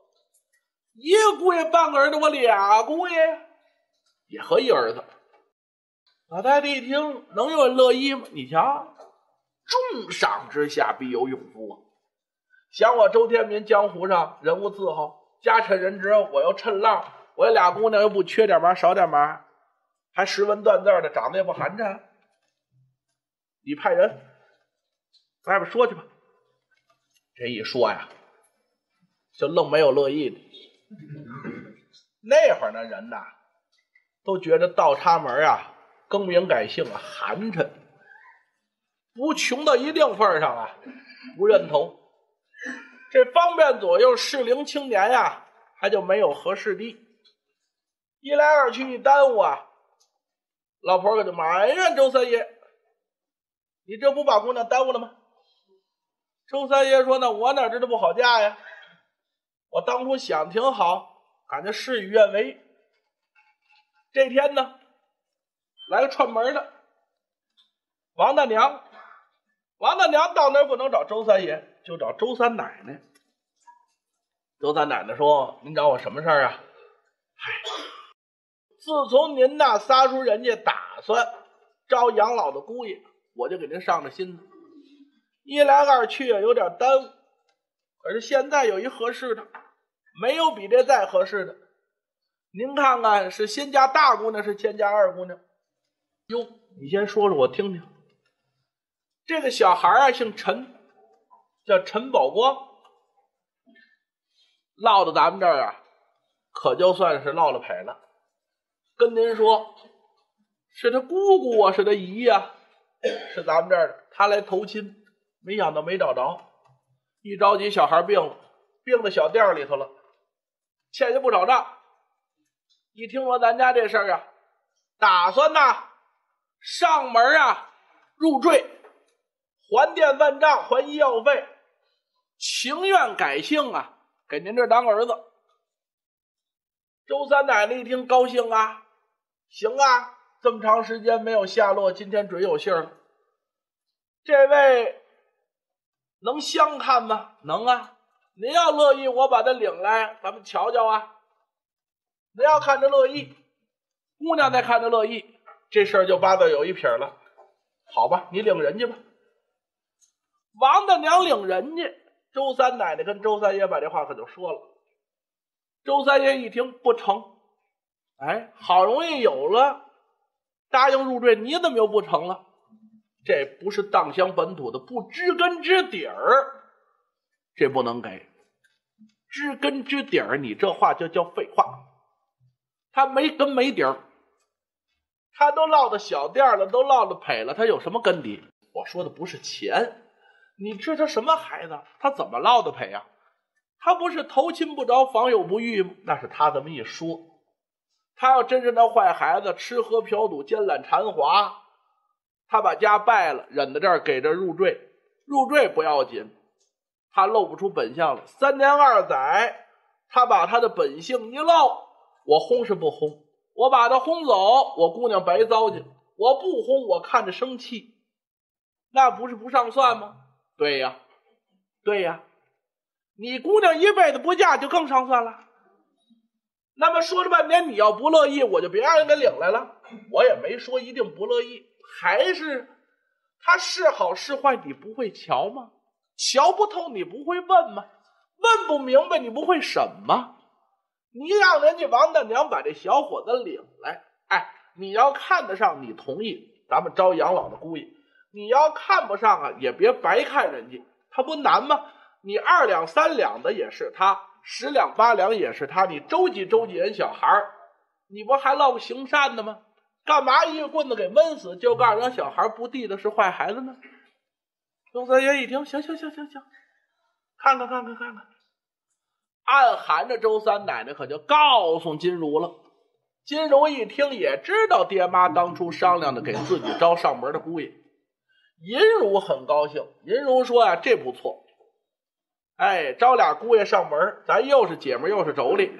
一个姑爷半个儿子，我俩姑爷也和一儿子。老太太一听，能有人乐意吗？你瞧，重赏之下必有勇夫啊！想我周天民江湖上人物字号，家趁人直，我又趁浪，我俩姑娘又不缺点嘛，少点嘛，还识文断字的，长得也不寒碜。你派人外边说去吧。这一说呀，就愣没有乐意的。那会儿的人呐，都觉得倒插门啊，更名改姓啊，寒碜，不穷到一定份上啊，不认同。这方便左右适龄青年呀，还就没有合适的。一来二去一耽误啊，老婆可就埋怨周三爷：“你这不把姑娘耽误了吗？”周三爷说：“那我哪知道不好嫁呀？我当初想挺好，感觉事与愿违。这天呢，来个串门的，王大娘。王大娘到那儿不能找周三爷，就找周三奶奶。周三奶奶说：‘您找我什么事儿啊？’嗨，自从您那仨叔人家打算招养老的姑爷，我就给您上了心了。一来二去啊，有点耽误。可是现在有一合适的，没有比这再合适的。您看看，是先嫁大姑娘，是先嫁二姑娘？哟，你先说说我听听。这个小孩啊，姓陈，叫陈宝光。落到咱们这儿啊，可就算是落了牌了。跟您说，是他姑姑啊，是他姨呀，是咱们这儿的，他来投亲。没想到没找着，一着急小孩病了，病在小店里头了，欠下不少账。一听说咱家这事儿啊，打算呐上门啊入赘，还店万账，还医药费，情愿改姓啊，给您这当儿子。周三奶奶一听高兴啊，行啊，这么长时间没有下落，今天准有信了。这位。能相看吗？能啊！您要乐意，我把他领来，咱们瞧瞧啊。您要看着乐意，姑娘再看着乐意，这事儿就八字有一撇了。好吧，你领人家吧。王大娘领人家，周三奶奶跟周三爷把这话可就说了。周三爷一听不成，哎，好容易有了，答应入赘，你怎么又不成了？这不是荡乡本土的，不知根知底儿，这不能给。知根知底儿，你这话就叫废话。他没根没底儿，他都落到小店了，都落了赔了，他有什么根底？我说的不是钱，你这他什么孩子？他怎么落的赔呀？他不是投亲不着，访友不遇吗？那是他这么一说。他要真是那坏孩子，吃喝嫖赌，奸懒馋滑。他把家败了，忍在这儿给这入赘，入赘不要紧，他露不出本相来。三年二载，他把他的本性一露，我轰是不轰？我把他轰走，我姑娘白糟践；我不轰，我看着生气，那不是不上算吗？对呀，对呀，你姑娘一辈子不嫁就更上算了。那么说了半天，你要不乐意，我就别让人给领来了。我也没说一定不乐意。还是他是好是坏，你不会瞧吗？瞧不透，你不会问吗？问不明白，你不会审吗？你让人家王大娘把这小伙子领来，哎，你要看得上，你同意，咱们招养老的姑爷；你要看不上啊，也别白看人家，他不难吗？你二两三两的也是他，十两八两也是他，你周济周济人小孩你不还落个行善的吗？干嘛一棍子给闷死？就告诉让小孩不地的是坏孩子呢？周三爷一听，行行行行行，看看看看看看，暗含着周三奶奶可就告诉金如了。金如一听，也知道爹妈当初商量的给自己招上门的姑爷。银如很高兴，银如说呀：“这不错，哎，招俩姑爷上门，咱又是姐们又是妯娌，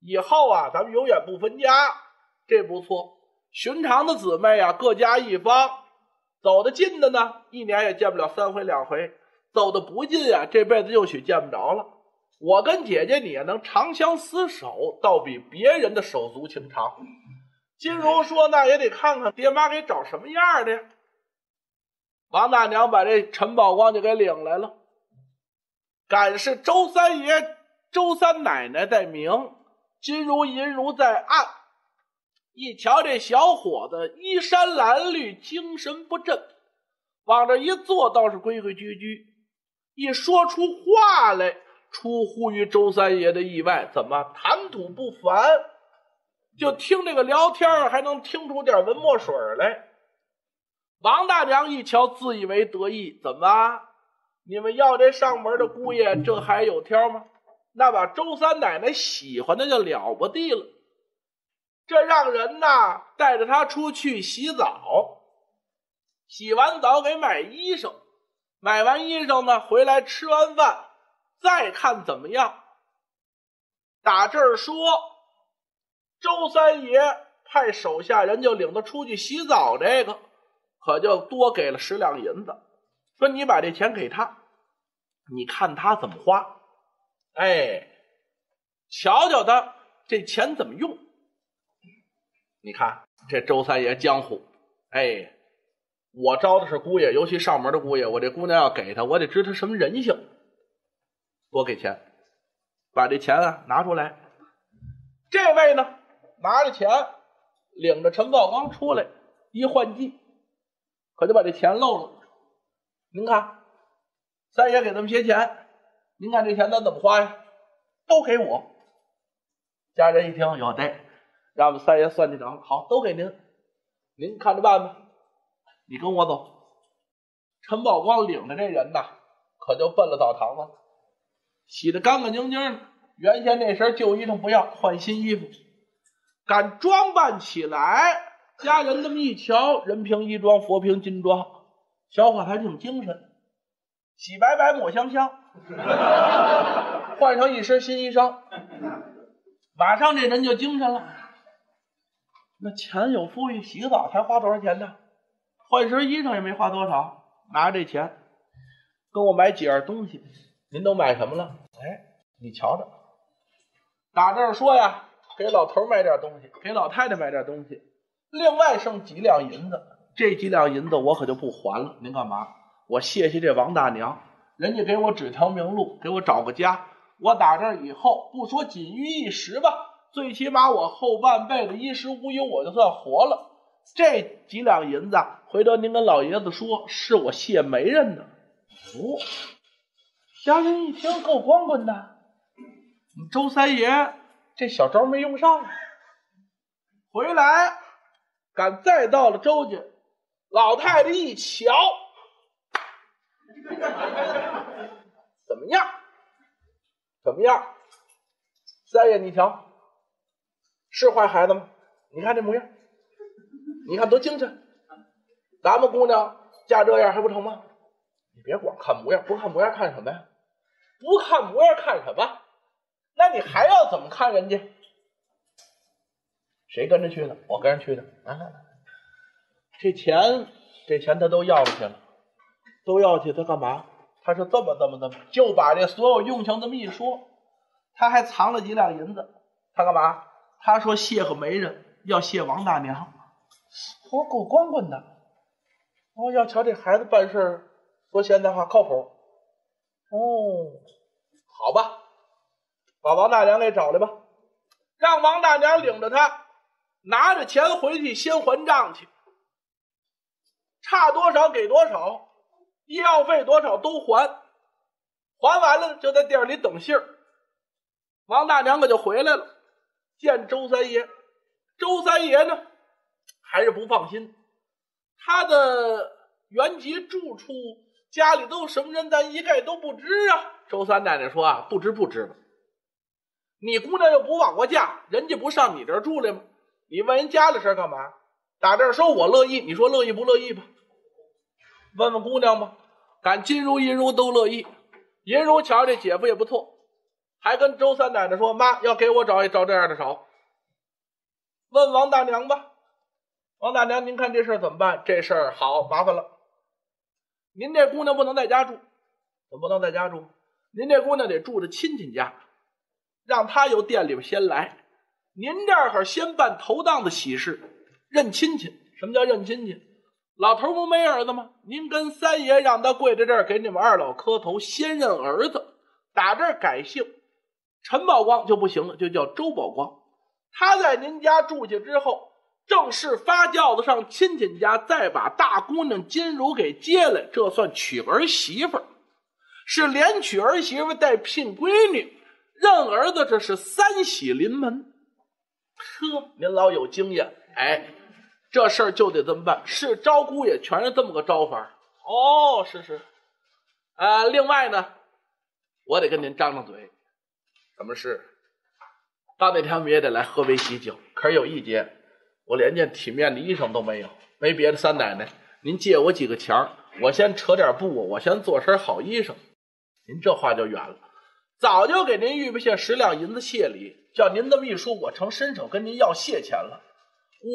以后啊，咱们永远不分家，这不错。”寻常的姊妹啊，各家一方，走得近的呢，一年也见不了三回两回；走的不近啊，这辈子就许见不着了。我跟姐姐你能长相厮守，倒比别人的手足情长。金荣说：“那也得看看爹妈给找什么样的。”王大娘把这陈宝光就给领来了，敢是周三爷、周三奶奶在明，金如、银如在暗。一瞧这小伙子衣衫褴褛，精神不振，往这一坐倒是规规矩矩。一说出话来，出乎于周三爷的意外，怎么谈吐不凡？就听这个聊天还能听出点文墨水来。王大娘一瞧，自以为得意，怎么？你们要这上门的姑爷，这还有挑吗？那把周三奶奶喜欢的就了不地了。这让人呐带着她出去洗澡，洗完澡给买衣裳，买完衣裳呢回来吃完饭，再看怎么样。打这儿说，周三爷派手下人就领他出去洗澡，这个可就多给了十两银子。说你把这钱给他，你看他怎么花，哎，瞧瞧他这钱怎么用。你看这周三爷江湖，哎，我招的是姑爷，尤其上门的姑爷，我这姑娘要给他，我得知他什么人性，多给钱，把这钱啊拿出来。这位呢，拿着钱，领着陈宝刚出来，一换季，可就把这钱漏了。您看，三爷给他们些钱，您看这钱咱怎么花呀？都给我。家人一听，有得，让我们三爷算计着好，都给您，您看着办吧。你跟我走。陈宝光领着这人呐，可就奔了澡堂子，洗的干干净净的。原先那身旧衣裳不要，换新衣服，敢装扮起来。家人这么一瞧，人凭衣装，佛凭金装。小伙子还挺精神，洗白白抹香香，换上一身新衣裳，马上这人就精神了。那钱有富裕，洗个澡才花多少钱呢？换身衣裳也没花多少，拿着这钱跟我买几样东西。您都买什么了？哎，你瞧着，打这儿说呀，给老头买点东西，给老太太买点东西，另外剩几两银子。这几两银子我可就不还了，您干嘛？我谢谢这王大娘，人家给我指条明路，给我找个家。我打这以后，不说锦衣玉食吧，最起码我后半辈子衣食无忧，我就算活了。这几两银子，回头您跟老爷子说，是我谢媒人的。哦，家人一听够光棍的，周三爷这小招没用上，回来赶再到了周家。老太太一瞧，怎么样？怎么样？三爷，你瞧，是坏孩子吗？你看这模样，你看多精神。咱们姑娘嫁这样还不成吗？你别光看模样，不看模样看什么呀？不看模样看什么？那你还要怎么看人家？谁跟着去的？我跟着去的。来来来。这钱，这钱他都要去了，都要去，他干嘛？他是这么这么这么，就把这所有用情这么一说，他还藏了几两银子，他干嘛？他说谢个媒人，要谢王大娘，我够光棍的。哦要瞧这孩子办事说现代话靠谱。哦，好吧，把王大娘给找来吧，让王大娘领着他，拿着钱回去先还账去。差多少给多少，医药费多少都还，还完了就在店里等信儿。王大娘可就回来了，见周三爷。周三爷呢，还是不放心，他的原籍住处、家里都有什么人，咱一概都不知啊。周三奶奶说啊，不知不知吧。你姑娘又不往过嫁，人家不上你这儿住来吗？你问人家里事干嘛？打这儿说我乐意，你说乐意不乐意吧？问问姑娘吧，敢金如银如都乐意。银如瞧这姐夫也不错，还跟周三奶奶说：“妈要给我找一找这样的手。”问王大娘吧，王大娘，您看这事怎么办？这事儿好麻烦了。您这姑娘不能在家住，怎么不能在家住？您这姑娘得住在亲戚家，让她由店里边先来。您这儿先办头档的喜事，认亲戚。什么叫认亲戚？老头不没儿子吗？您跟三爷让他跪在这儿给你们二老磕头，先认儿子。打这儿改姓，陈宝光就不行了，就叫周宝光。他在您家住下之后，正式发轿子上亲戚家，再把大姑娘金如给接来，这算娶儿媳妇。是连娶儿媳妇带聘闺女，认儿子这是三喜临门。呵，您老有经验，哎，这事儿就得这么办。是招姑爷，全是这么个招法。哦，是是。呃，另外呢，我得跟您张张嘴。什么事？到那天我们也得来喝杯喜酒。可是有一节，我连件体面的衣裳都没有，没别的，三奶奶，您借我几个钱儿，我先扯点布，我先做身好衣裳。您这话就远了，早就给您预备下十两银子谢礼，叫您这么一说，我成伸手跟您要谢钱了。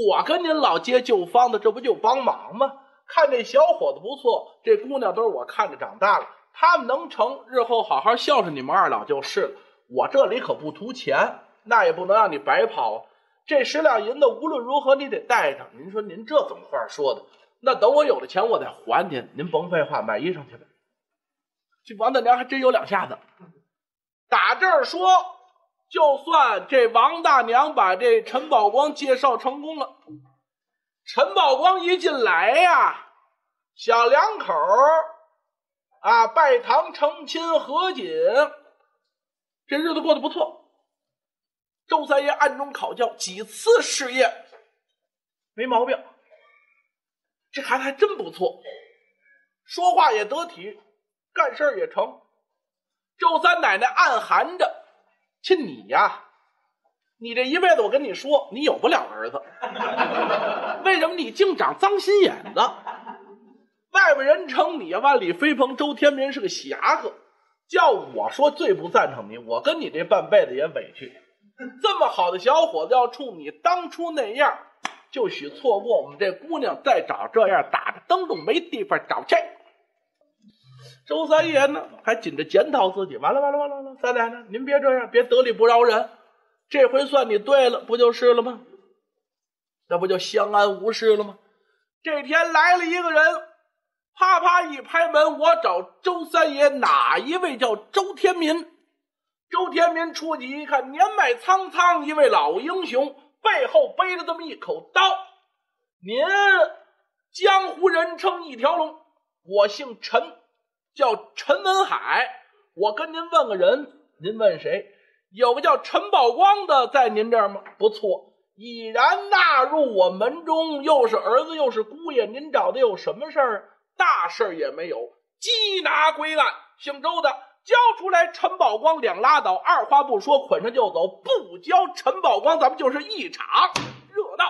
我跟您老接旧方子，这不就帮忙吗？看这小伙子不错，这姑娘都是我看着长大了，他们能成，日后好好孝顺你们二老就是了。我这里可不图钱，那也不能让你白跑。这十两银子无论如何你得带上。您说您这怎么话说的？那等我有了钱，我再还您。您甭废话，买衣裳去吧。这王大娘还真有两下子。打这儿说，就算这王大娘把这陈宝光介绍成功了，陈宝光一进来呀，小两口啊拜堂成亲合卺，这日子过得不错。周三爷暗中考教几次试验，没毛病。这孩子还真不错，说话也得体。干事也成，周三奶奶暗含着：“亲你呀，你这一辈子我跟你说，你有不了儿子。为什么你净长脏心眼子？外边人称你呀，万里飞鹏周天民是个侠客，叫我说最不赞成你。我跟你这半辈子也委屈，这么好的小伙子要冲你当初那样，就许错过我们这姑娘，再找这样打着灯笼没地方找去。”周三爷呢，还紧着检讨自己。完了，完了，完了，了！三奶奶，您别这样，别得理不饶人。这回算你对了，不就是了吗？那不就相安无事了吗？这天来了一个人，啪啪一拍门，我找周三爷，哪一位叫周天民？周天民出去一看，年迈苍苍一位老英雄，背后背着这么一口刀。您江湖人称一条龙，我姓陈。叫陈文海，我跟您问个人，您问谁？有个叫陈宝光的在您这儿吗？不错，已然纳入我门中，又是儿子又是姑爷，您找的有什么事儿？大事儿也没有，缉拿归案。姓周的交出来，陈宝光两拉倒，二话不说，捆上就走。不交陈宝光，咱们就是一场热闹。